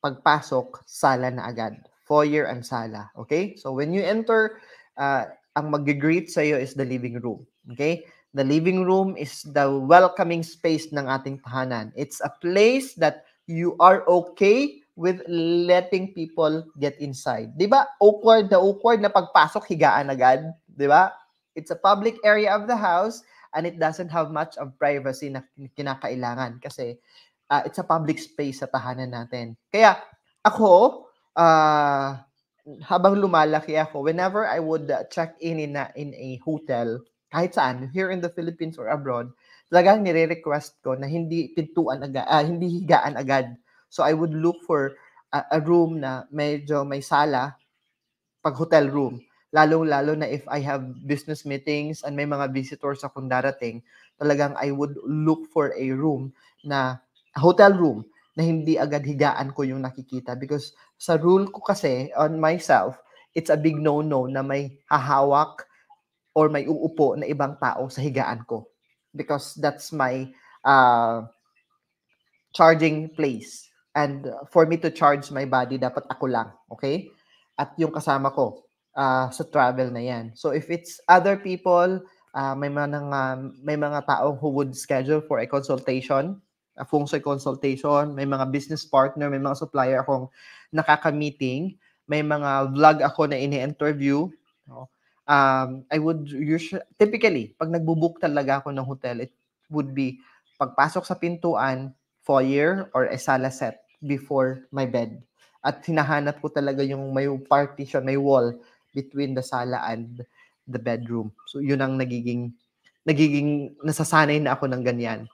pagpasok sala na agad. Foyer and sala. Okay? So when you enter, uh, ang mag-greet sa iyo is the living room. Okay? The living room is the welcoming space ng ating tahanan. It's a place that you are okay with letting people get inside. 'Di ba? Awkward na awkward na pagpasok higaan agad, 'di ba? It's a public area of the house and it doesn't have much of privacy na kinakailangan kasi uh, it's a public space sa tahanan natin. Kaya ako uh, habang lumalaki ako, whenever I would uh, check in in a, in a hotel, kahit saan, here in the Philippines or abroad, talagang nire-request ko na hindi pintuan agad, uh, hindi higaan agad So I would look for a, a room na medyo may sala pag hotel room. Lalo-lalo na if I have business meetings and may mga visitors akong darating, talagang I would look for a room na hotel room na hindi agad higaan ko yung nakikita because sa rule ko kasi on myself, it's a big no-no na may hahawak or may uupo na ibang tao sa higaan ko because that's my uh, charging place and for me to charge my body, dapat ako lang, okay? At yung kasama ko uh, sa travel na yan. So if it's other people, uh, may mga may mga tao who would schedule for a consultation, feng shui consultation, may mga business partner, may mga supplier akong nakaka-meeting, may mga vlog ako na ini-interview, no? Um, I would usually, typically, pag nagbubook talaga ako ng hotel, it would be pagpasok sa pintuan, foyer or a sala set before my bed. At hinahanap ko talaga yung may partition, may wall between the sala and the bedroom. So yun ang nagiging nagiging nasasanay na ako ng ganyan.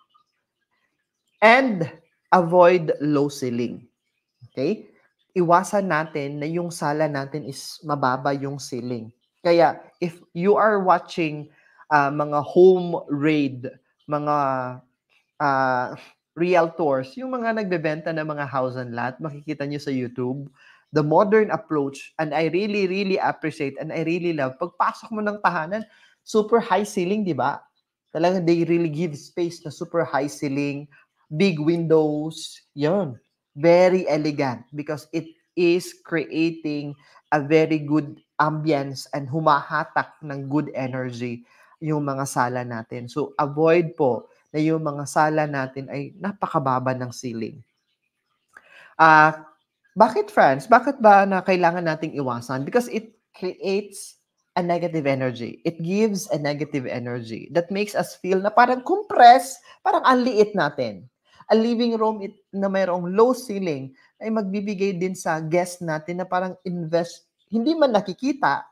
And avoid low ceiling. Okay? Iwasan natin na yung sala natin is mababa yung ceiling. Kaya if you are watching uh, mga home raid, mga uh, realtors, yung mga nagbebenta ng mga house and lot, makikita nyo sa YouTube, the modern approach, and I really, really appreciate and I really love, pagpasok mo ng tahanan, super high ceiling, di ba? Talagang they really give space na super high ceiling, big windows, yun. Very elegant because it is creating a very good ambience and humahatak ng good energy yung mga sala natin. So avoid po na yung mga sala natin ay napakababa ng ceiling. Ah, uh, bakit France? Bakit ba na kailangan nating iwasan? Because it creates a negative energy. It gives a negative energy that makes us feel na parang compress, parang ang liit natin. A living room it, na mayroong low ceiling ay magbibigay din sa guest natin na parang invest, hindi man nakikita,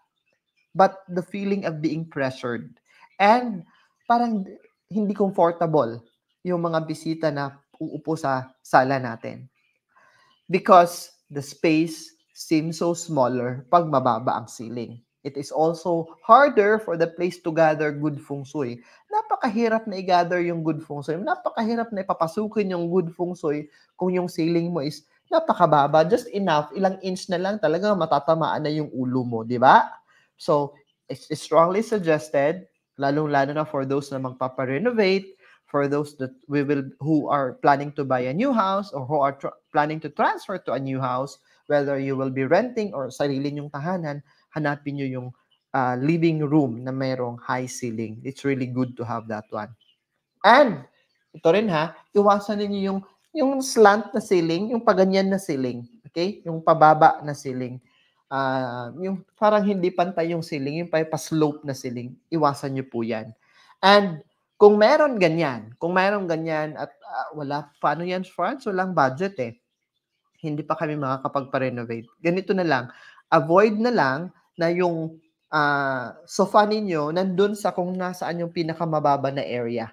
but the feeling of being pressured. And parang hindi comfortable yung mga bisita na uupo sa sala natin. Because the space seems so smaller pag mababa ang ceiling. It is also harder for the place to gather good feng shui. Napakahirap na i-gather yung good feng shui. Napakahirap na ipapasukin yung good feng shui kung yung ceiling mo is napakababa. Just enough, ilang inch na lang talaga matatamaan na yung ulo mo, di ba? So, it's strongly suggested lalong-lalo na for those na magpaparenovate, for those that we will who are planning to buy a new house or who are planning to transfer to a new house, whether you will be renting or sarili nyong tahanan, hanapin nyo yung uh, living room na mayroong high ceiling. It's really good to have that one. And ito rin ha, iwasan niyo yung yung slant na ceiling, yung paganyan na ceiling. Okay? Yung pababa na ceiling. Uh, yung parang hindi pantay yung ceiling, yung pa-slope na ceiling. Iwasan niyo po yan. And kung meron ganyan, kung meron ganyan at uh, wala, paano yan, France? Walang budget eh. Hindi pa kami makakapagpa-renovate. Ganito na lang. Avoid na lang na yung uh, sofa ninyo nandun sa kung nasaan yung pinakamababa na area.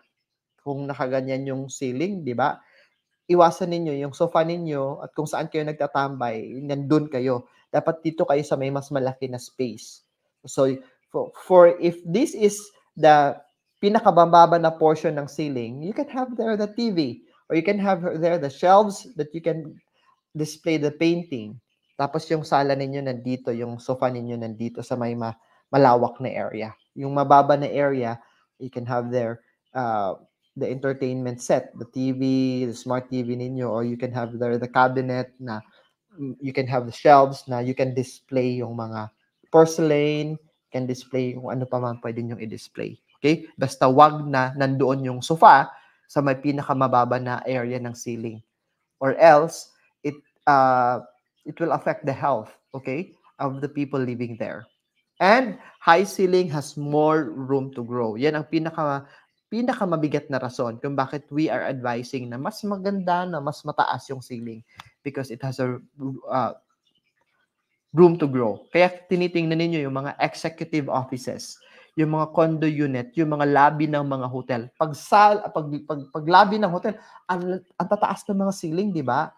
Kung nakaganyan yung ceiling, di ba? Iwasan ninyo yung sofa ninyo at kung saan kayo nagtatambay, nandun kayo. Dapat dito kayo sa may mas malaki na space. So, for, for if this is the pinakabababa na portion ng ceiling, you can have there the TV or you can have there the shelves that you can display the painting. Tapos yung sala ninyo nandito, yung sofa ninyo nandito sa may ma- malawak na area. Yung mababa na area, you can have there uh, the entertainment set, the TV, the smart TV ninyo, or you can have there the cabinet na mm, you can have the shelves na you can display yung mga porcelain, can display kung ano pa man pwede nyo i-display. Okay? Basta wag na nandoon yung sofa sa may pinakamababa na area ng ceiling. Or else, it uh, it will affect the health, okay, of the people living there. And high ceiling has more room to grow. Yan ang pinaka pinakamabigat na rason kung bakit we are advising na mas maganda na mas mataas yung ceiling because it has a uh, room to grow. Kaya tinitingnan ninyo yung mga executive offices yung mga condo unit, yung mga lobby ng mga hotel. Pag sal, pag, pag, pag lobby ng hotel, ang, ang tataas ng mga ceiling, di ba?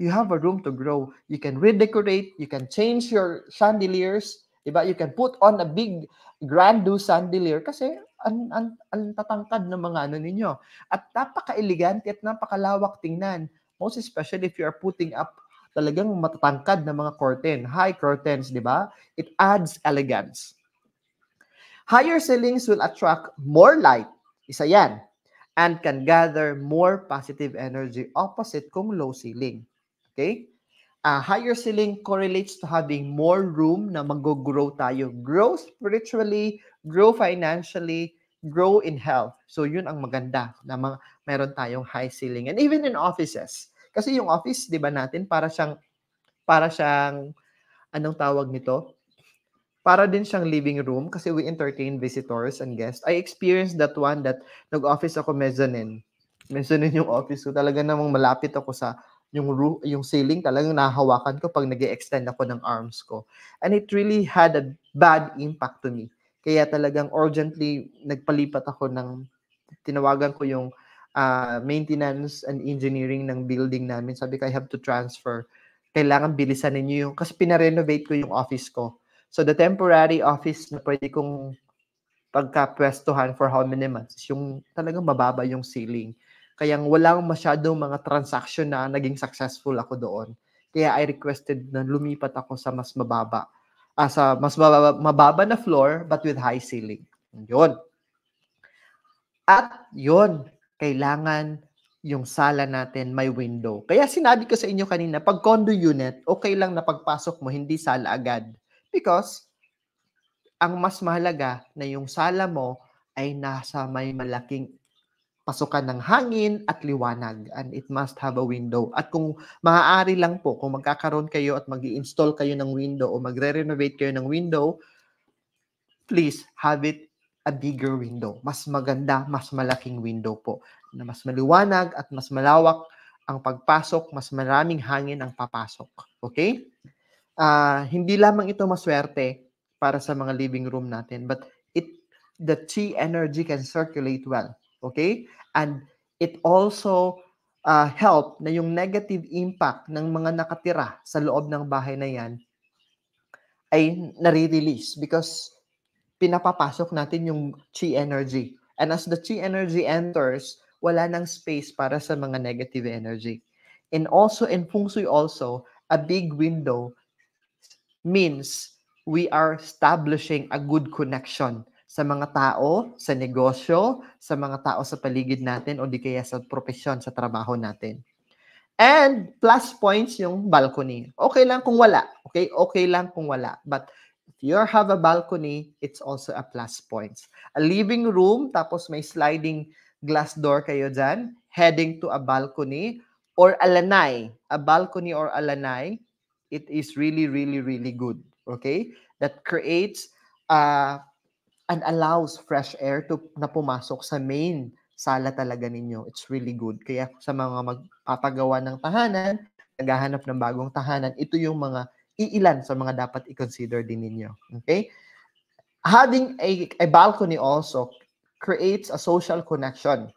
You have a room to grow. You can redecorate, you can change your chandeliers, di ba? You can put on a big grand do chandelier kasi ang, ang, ang tatangkad ng mga ano ninyo. At napaka-elegante at napakalawak tingnan. Most especially if you are putting up talagang matatangkad na mga curtain, high curtains, di ba? It adds elegance. Higher ceilings will attract more light. Isa yan. And can gather more positive energy opposite kung low ceiling. Okay? Uh, higher ceiling correlates to having more room na mag-grow tayo. Grow spiritually, grow financially, grow in health. So yun ang maganda na mga, meron tayong high ceiling. And even in offices. Kasi yung office, di ba natin, para siyang, para siyang, anong tawag nito? para din siyang living room kasi we entertain visitors and guests. I experienced that one that nag-office ako mezzanine. Mezzanine yung office ko. Talaga namang malapit ako sa yung roof, yung ceiling talagang nahahawakan ko pag nag extend ako ng arms ko. And it really had a bad impact to me. Kaya talagang urgently nagpalipat ako ng tinawagan ko yung uh, maintenance and engineering ng building namin. Sabi ko, I have to transfer. Kailangan bilisan ninyo yung, kasi pinarenovate ko yung office ko So the temporary office na pwede kong pagkapwestuhan for how many months yung talagang mababa yung ceiling. Kaya walang masyadong mga transaction na naging successful ako doon. Kaya I requested na lumipat ako sa mas mababa. Ah, sa mas mababa, mababa na floor but with high ceiling. Yun. At yun, kailangan yung sala natin may window. Kaya sinabi ko sa inyo kanina, pag condo unit, okay lang na pagpasok mo, hindi sala agad. Because ang mas mahalaga na yung sala mo ay nasa may malaking pasukan ng hangin at liwanag and it must have a window. At kung maaari lang po, kung magkakaroon kayo at mag install kayo ng window o magre-renovate kayo ng window, please have it a bigger window. Mas maganda, mas malaking window po na mas maliwanag at mas malawak ang pagpasok, mas maraming hangin ang papasok. Okay? uh, hindi lamang ito maswerte para sa mga living room natin, but it the chi energy can circulate well. Okay? And it also uh, help na yung negative impact ng mga nakatira sa loob ng bahay na yan ay nare-release because pinapapasok natin yung chi energy. And as the chi energy enters, wala nang space para sa mga negative energy. And also in Feng Shui also, a big window means we are establishing a good connection sa mga tao, sa negosyo, sa mga tao sa paligid natin o di kaya sa profesyon, sa trabaho natin. And plus points yung balcony. Okay lang kung wala. Okay? Okay lang kung wala. But if you have a balcony, it's also a plus points. A living room, tapos may sliding glass door kayo dyan, heading to a balcony or a lanai. A balcony or a lanai, it is really, really, really good. Okay? That creates uh, and allows fresh air to na pumasok sa main sala talaga ninyo. It's really good. Kaya sa mga magpapagawa ng tahanan, naghahanap ng bagong tahanan, ito yung mga iilan sa mga dapat i-consider din ninyo. Okay? Having a, a balcony also creates a social connection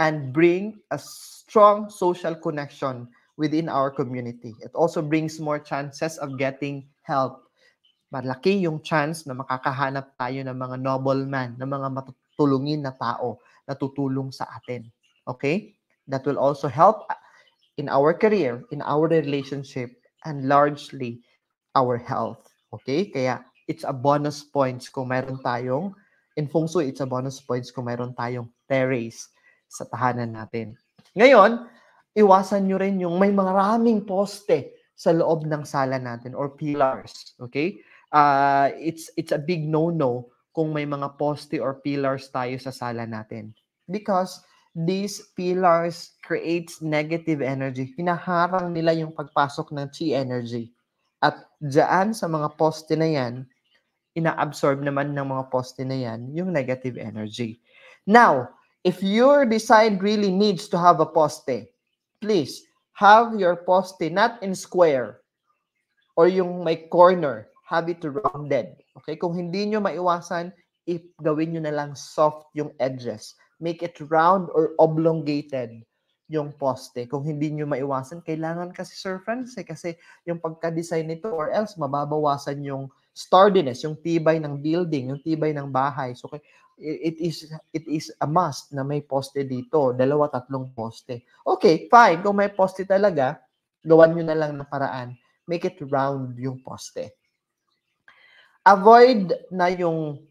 and bring a strong social connection within our community. It also brings more chances of getting help malaki yung chance na makakahanap tayo ng mga nobleman, ng mga matutulungin na tao na tutulong sa atin. Okay? That will also help in our career, in our relationship, and largely our health. Okay? Kaya it's a bonus points kung mayroon tayong, in Feng Shui, it's a bonus points kung mayroon tayong terrace sa tahanan natin. Ngayon, iwasan nyo rin yung may maraming poste sa loob ng sala natin or pillars. Okay? Uh, it's it's a big no-no kung may mga poste or pillars tayo sa sala natin. Because these pillars creates negative energy. Hinaharang nila yung pagpasok ng chi energy. At diyan sa mga poste na yan, ina-absorb naman ng mga poste na yan yung negative energy. Now, if your design really needs to have a poste, please have your poste not in square or yung may corner have it rounded. Okay? Kung hindi nyo maiwasan, if gawin nyo na lang soft yung edges. Make it round or oblongated yung poste. Kung hindi nyo maiwasan, kailangan kasi Sir Francis eh, kasi yung pagka-design nito or else mababawasan yung sturdiness, yung tibay ng building, yung tibay ng bahay. So it is it is a must na may poste dito, dalawa tatlong poste. Okay, fine. Kung may poste talaga, gawan nyo na lang ng paraan. Make it round yung poste avoid na yung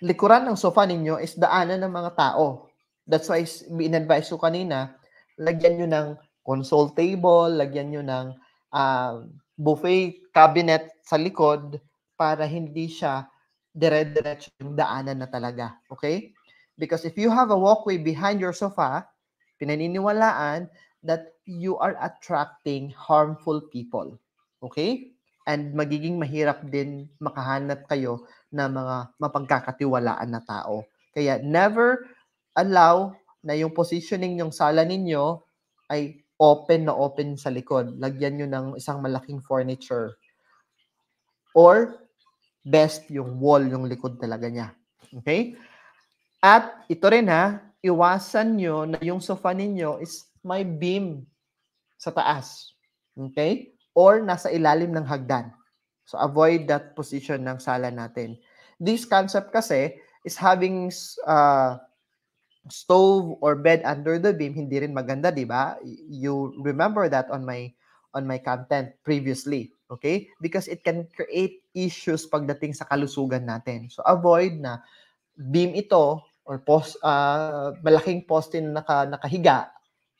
likuran ng sofa ninyo is daanan ng mga tao. That's why in-advise ko kanina, lagyan nyo ng console table, lagyan nyo ng uh, buffet cabinet sa likod para hindi siya dire-diretso yung daanan na talaga. Okay? Because if you have a walkway behind your sofa, pinaniniwalaan that you are attracting harmful people. Okay? And magiging mahirap din makahanap kayo ng mga mapagkakatiwalaan na tao. Kaya never allow na yung positioning ng sala ninyo ay open na open sa likod. Lagyan nyo ng isang malaking furniture. Or best yung wall, yung likod talaga niya. Okay? At ito rin ha, iwasan nyo na yung sofa ninyo is may beam sa taas. Okay? Or nasa ilalim ng hagdan. So avoid that position ng sala natin. This concept kasi is having uh, stove or bed under the beam hindi rin maganda, 'di ba? You remember that on my on my content previously, okay? Because it can create issues pagdating sa kalusugan natin. So avoid na beam ito or post uh, malaking poste na naka, nakahiga.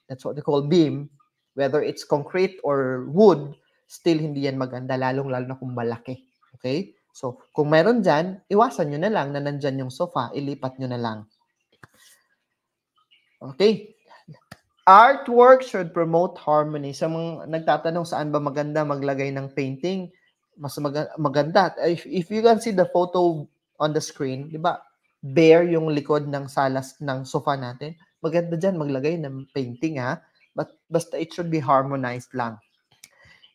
That's what they call beam whether it's concrete or wood, still hindi yan maganda, lalong-lalo na kung malaki. Okay? So, kung meron dyan, iwasan nyo na lang na nandyan yung sofa, ilipat nyo na lang. Okay? Artwork should promote harmony. Sa mga nagtatanong saan ba maganda maglagay ng painting, mas mag- maganda. If, if you can see the photo on the screen, di ba, bare yung likod ng salas ng sofa natin, maganda dyan maglagay ng painting ha. But basta it should be harmonized lang.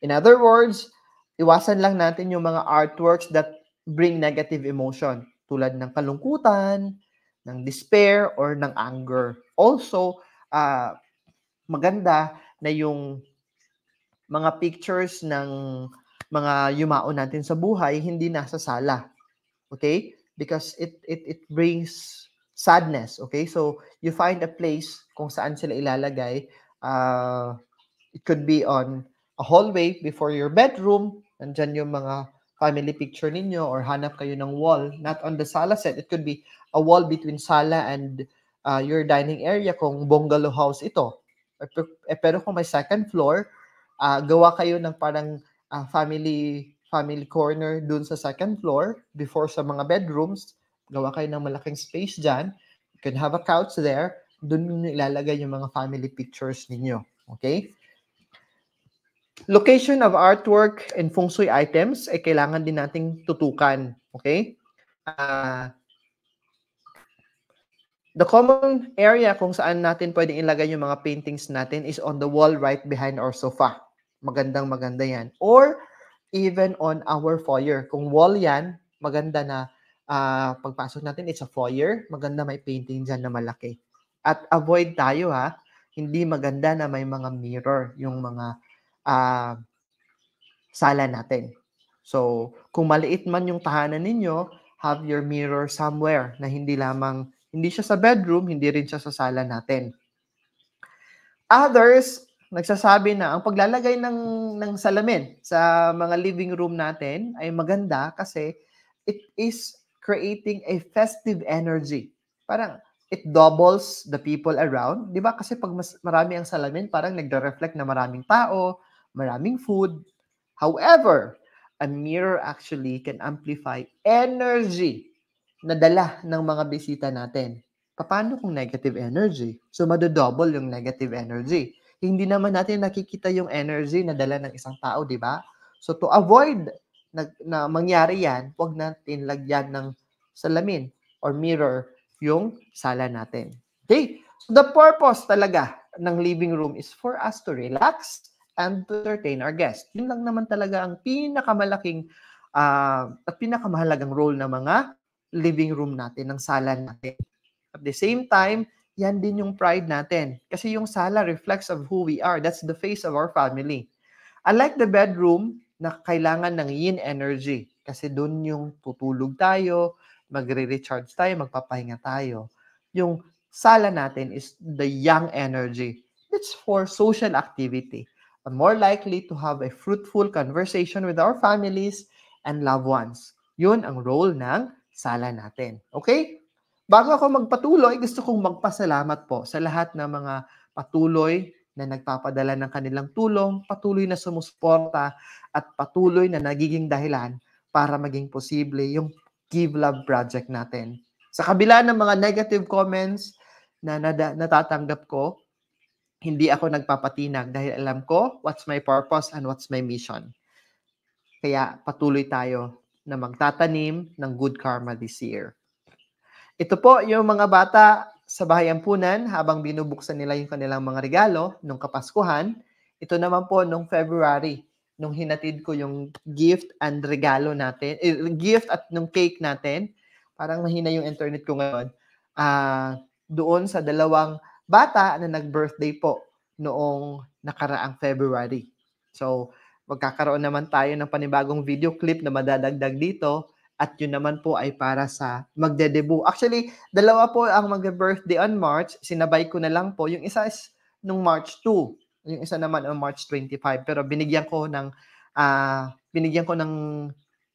In other words, iwasan lang natin yung mga artworks that bring negative emotion tulad ng kalungkutan, ng despair, or ng anger. Also, uh, maganda na yung mga pictures ng mga yumao natin sa buhay hindi nasa sala. Okay? Because it it it brings sadness, okay? So you find a place kung saan sila ilalagay uh, it could be on a hallway before your bedroom. Nandyan yung mga family picture ninyo or hanap kayo ng wall, not on the sala set. It could be a wall between sala and uh, your dining area kung bungalow house ito. Eh, pero kung may second floor, uh, gawa kayo ng parang uh, family family corner dun sa second floor before sa mga bedrooms. Gawa kayo ng malaking space dyan. You can have a couch there. Doon nyo ilalagay yung mga family pictures ninyo. Okay? Location of artwork and feng shui items ay kailangan din nating tutukan. Okay? Uh, the common area kung saan natin pwedeng ilagay yung mga paintings natin is on the wall right behind our sofa. Magandang maganda yan. Or even on our foyer. Kung wall yan, maganda na uh, pagpasok natin, it's a foyer. Maganda may painting dyan na malaki. At avoid tayo ha, hindi maganda na may mga mirror yung mga uh, sala natin. So, kung maliit man yung tahanan ninyo, have your mirror somewhere na hindi lamang, hindi siya sa bedroom, hindi rin siya sa sala natin. Others, nagsasabi na ang paglalagay ng, ng salamin sa mga living room natin ay maganda kasi it is creating a festive energy. Parang it doubles the people around. Di ba? Kasi pag mas, marami ang salamin, parang nagre-reflect na maraming tao, maraming food. However, a mirror actually can amplify energy na dala ng mga bisita natin. Paano kung negative energy? So, madodouble yung negative energy. Hindi naman natin nakikita yung energy na dala ng isang tao, di ba? So, to avoid na, na mangyari yan, huwag natin lagyan ng salamin or mirror yung sala natin. Okay? So, the purpose talaga ng living room is for us to relax, and to entertain our guests. Yun lang naman talaga ang pinakamalaking uh, at pinakamahalagang role ng mga living room natin, ng sala natin. At the same time, yan din yung pride natin. Kasi yung sala reflects of who we are. That's the face of our family. Unlike the bedroom, na kailangan ng yin energy. Kasi doon yung tutulog tayo, magre-recharge tayo, magpapahinga tayo. Yung sala natin is the yang energy. It's for social activity more likely to have a fruitful conversation with our families and loved ones. Yun ang role ng sala natin. Okay? Bago ako magpatuloy, gusto kong magpasalamat po sa lahat ng mga patuloy na nagpapadala ng kanilang tulong, patuloy na sumusuporta, at patuloy na nagiging dahilan para maging posible yung Give Love Project natin. Sa kabila ng mga negative comments na natatanggap ko, hindi ako nagpapatinag dahil alam ko what's my purpose and what's my mission. Kaya patuloy tayo na magtatanim ng good karma this year. Ito po yung mga bata sa bahay ampunan habang binubuksan nila yung kanilang mga regalo nung Kapaskuhan. Ito naman po nung February nung hinatid ko yung gift and regalo natin, eh, gift at nung cake natin. Parang mahina yung internet ko ngayon. Uh, doon sa dalawang bata na nag-birthday po noong nakaraang February. So, magkakaroon naman tayo ng panibagong video clip na madadagdag dito at yun naman po ay para sa magde-debut. Actually, dalawa po ang mag-birthday on March. Sinabay ko na lang po. Yung isa is nung March 2. Yung isa naman on March 25. Pero binigyan ko ng uh, binigyan ko ng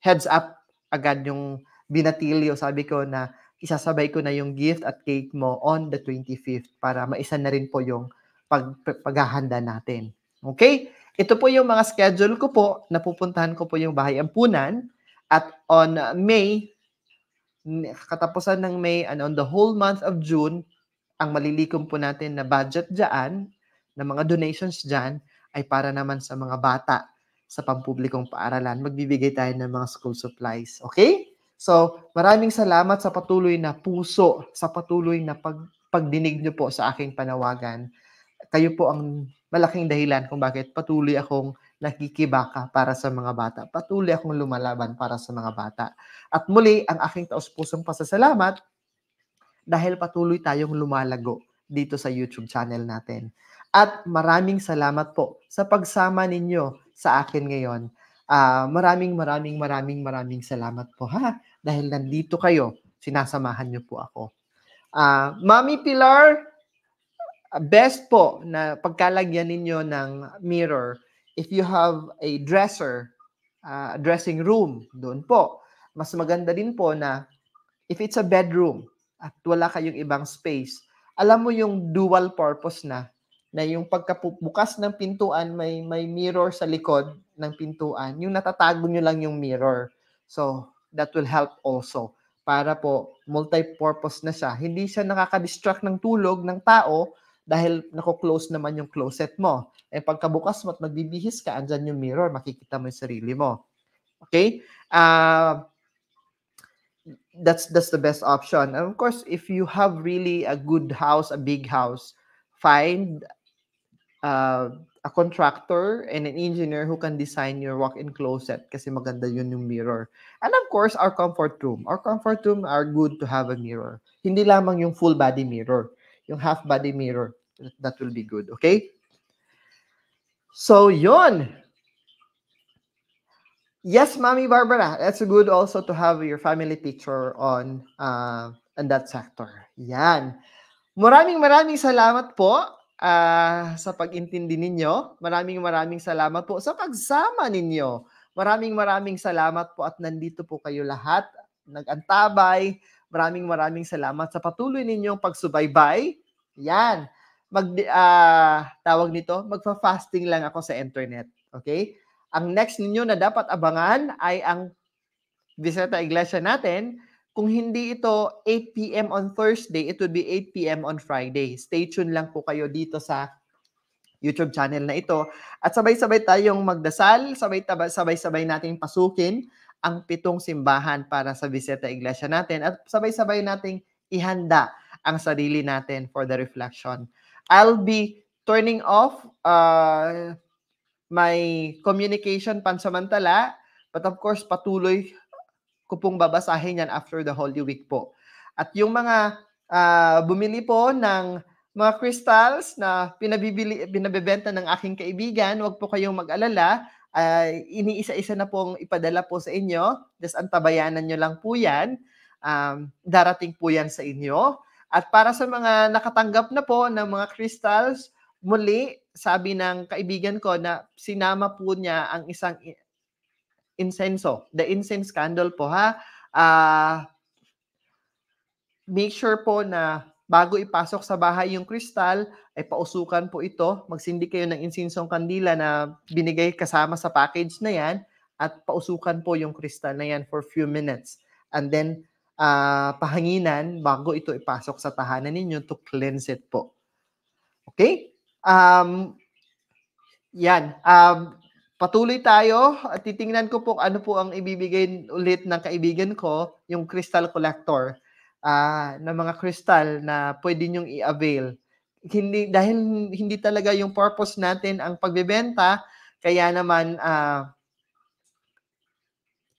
heads up agad yung binatilyo. Sabi ko na isasabay ko na yung gift at cake mo on the 25th para maisa na rin po yung pag, paghahanda natin. Okay? Ito po yung mga schedule ko po na pupuntahan ko po yung bahay ampunan at on May, katapusan ng May and on the whole month of June, ang malilikom po natin na budget dyan, na mga donations dyan, ay para naman sa mga bata sa pampublikong paaralan. Magbibigay tayo ng mga school supplies. Okay? So, maraming salamat sa patuloy na puso, sa patuloy na pag, pagdinig niyo po sa aking panawagan. Kayo po ang malaking dahilan kung bakit patuloy akong nakikibaka para sa mga bata. Patuloy akong lumalaban para sa mga bata. At muli, ang aking taos-pusong pasasalamat dahil patuloy tayong lumalago dito sa YouTube channel natin. At maraming salamat po sa pagsama ninyo sa akin ngayon. Uh, maraming maraming maraming maraming salamat po ha dahil nandito kayo, sinasamahan niyo po ako. Uh, Mami Pilar, best po na pagkalagyan ninyo ng mirror, if you have a dresser, uh, dressing room, doon po. Mas maganda din po na if it's a bedroom at wala kayong ibang space, alam mo yung dual purpose na na yung pagkabukas ng pintuan may may mirror sa likod ng pintuan, yung natatago nyo lang yung mirror. So, that will help also para po multi-purpose na siya. Hindi siya nakaka-distract ng tulog ng tao dahil nako-close naman yung closet mo. Eh pagkabukas mo at magbibihis ka, andyan yung mirror, makikita mo yung sarili mo. Okay? Uh, that's that's the best option. And of course, if you have really a good house, a big house, find uh, a contractor and an engineer who can design your walk-in closet kasi maganda yun yung mirror. And of course, our comfort room. Our comfort room are good to have a mirror. Hindi lamang yung full body mirror. Yung half body mirror. That will be good. Okay? So, yun. Yes, Mommy Barbara. That's good also to have your family picture on uh, on that sector. Yan. Maraming maraming salamat po uh, sa pag-intindi ninyo. Maraming maraming salamat po sa pagsama ninyo. Maraming maraming salamat po at nandito po kayo lahat. Nag-antabay. Maraming maraming salamat sa patuloy ninyong pagsubaybay. Yan. Mag, uh, tawag nito, magfa-fasting lang ako sa internet. Okay? Ang next ninyo na dapat abangan ay ang Visita Iglesia natin kung hindi ito 8 p.m. on Thursday, it would be 8 p.m. on Friday. Stay tuned lang po kayo dito sa YouTube channel na ito. At sabay-sabay tayong magdasal, sabay-sabay nating pasukin ang pitong simbahan para sa Visita Iglesia natin at sabay-sabay nating ihanda ang sarili natin for the reflection. I'll be turning off uh, my communication pansamantala, but of course, patuloy ko pong babasahin yan after the Holy Week po. At yung mga uh, bumili po ng mga crystals na pinabibili, pinabebenta ng aking kaibigan, wag po kayong mag-alala. Uh, iniisa-isa na pong ipadala po sa inyo. Just antabayanan nyo lang po yan. Um, darating po yan sa inyo. At para sa mga nakatanggap na po ng mga crystals, muli, sabi ng kaibigan ko na sinama po niya ang isang insenso. The incense candle po ha. Uh, make sure po na bago ipasok sa bahay yung kristal, ay pausukan po ito. Magsindi kayo ng insensong kandila na binigay kasama sa package na yan at pausukan po yung kristal na yan for few minutes. And then, uh, pahanginan bago ito ipasok sa tahanan ninyo to cleanse it po. Okay? Um, yan. Um, Patuloy tayo at titingnan ko po ano po ang ibibigay ulit ng kaibigan ko, yung crystal collector uh, ng mga crystal na pwede nyong i-avail. Hindi, dahil hindi talaga yung purpose natin ang pagbebenta, kaya naman uh,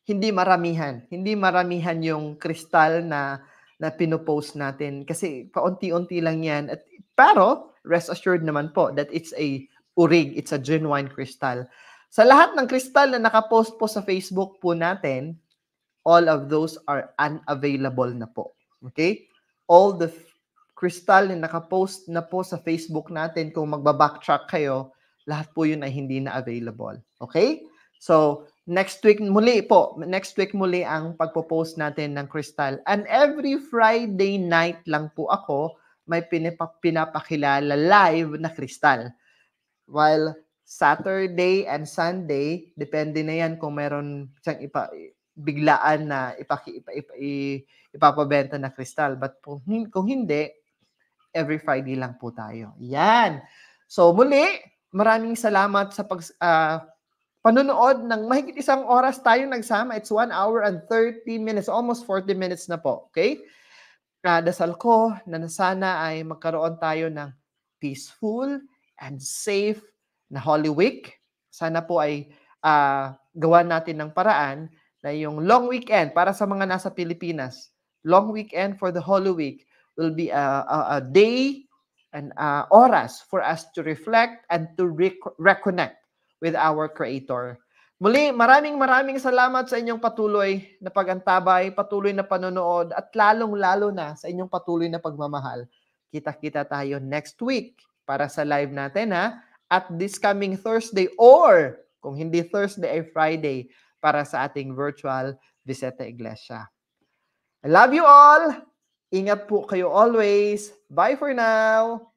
hindi maramihan. Hindi maramihan yung crystal na na pinopost natin kasi paunti-unti lang yan. At, pero rest assured naman po that it's a urig, it's a genuine crystal. Sa lahat ng kristal na nakapost po sa Facebook po natin, all of those are unavailable na po. Okay? All the crystal na nakapost na po sa Facebook natin, kung magbabacktrack kayo, lahat po yun ay hindi na available. Okay? So, next week muli po, next week muli ang pagpo-post natin ng crystal. And every Friday night lang po ako may pinapakilala live na crystal. While Saturday and Sunday, depende na yan kung meron siyang ipa, biglaan na ipaki, ipa, ipa, ipapabenta na kristal. But kung, kung hindi, every Friday lang po tayo. Yan. So muli, maraming salamat sa pag uh, panonood ng mahigit isang oras tayo nagsama. It's 1 hour and 30 minutes, almost 40 minutes na po. Okay? Uh, dasal ko na sana ay magkaroon tayo ng peaceful and safe na Holy Week. Sana po ay uh, gawa natin ng paraan na yung long weekend para sa mga nasa Pilipinas, long weekend for the Holy Week will be a, a, a day and uh, oras for us to reflect and to rec- reconnect with our Creator. Muli, maraming maraming salamat sa inyong patuloy na pagantabay, patuloy na panonood, at lalong-lalo na sa inyong patuloy na pagmamahal. Kita-kita tayo next week para sa live natin ha at this coming Thursday or kung hindi Thursday ay Friday, para sa ating virtual Visita Iglesia. I love you all! Ingat po kayo always. Bye for now!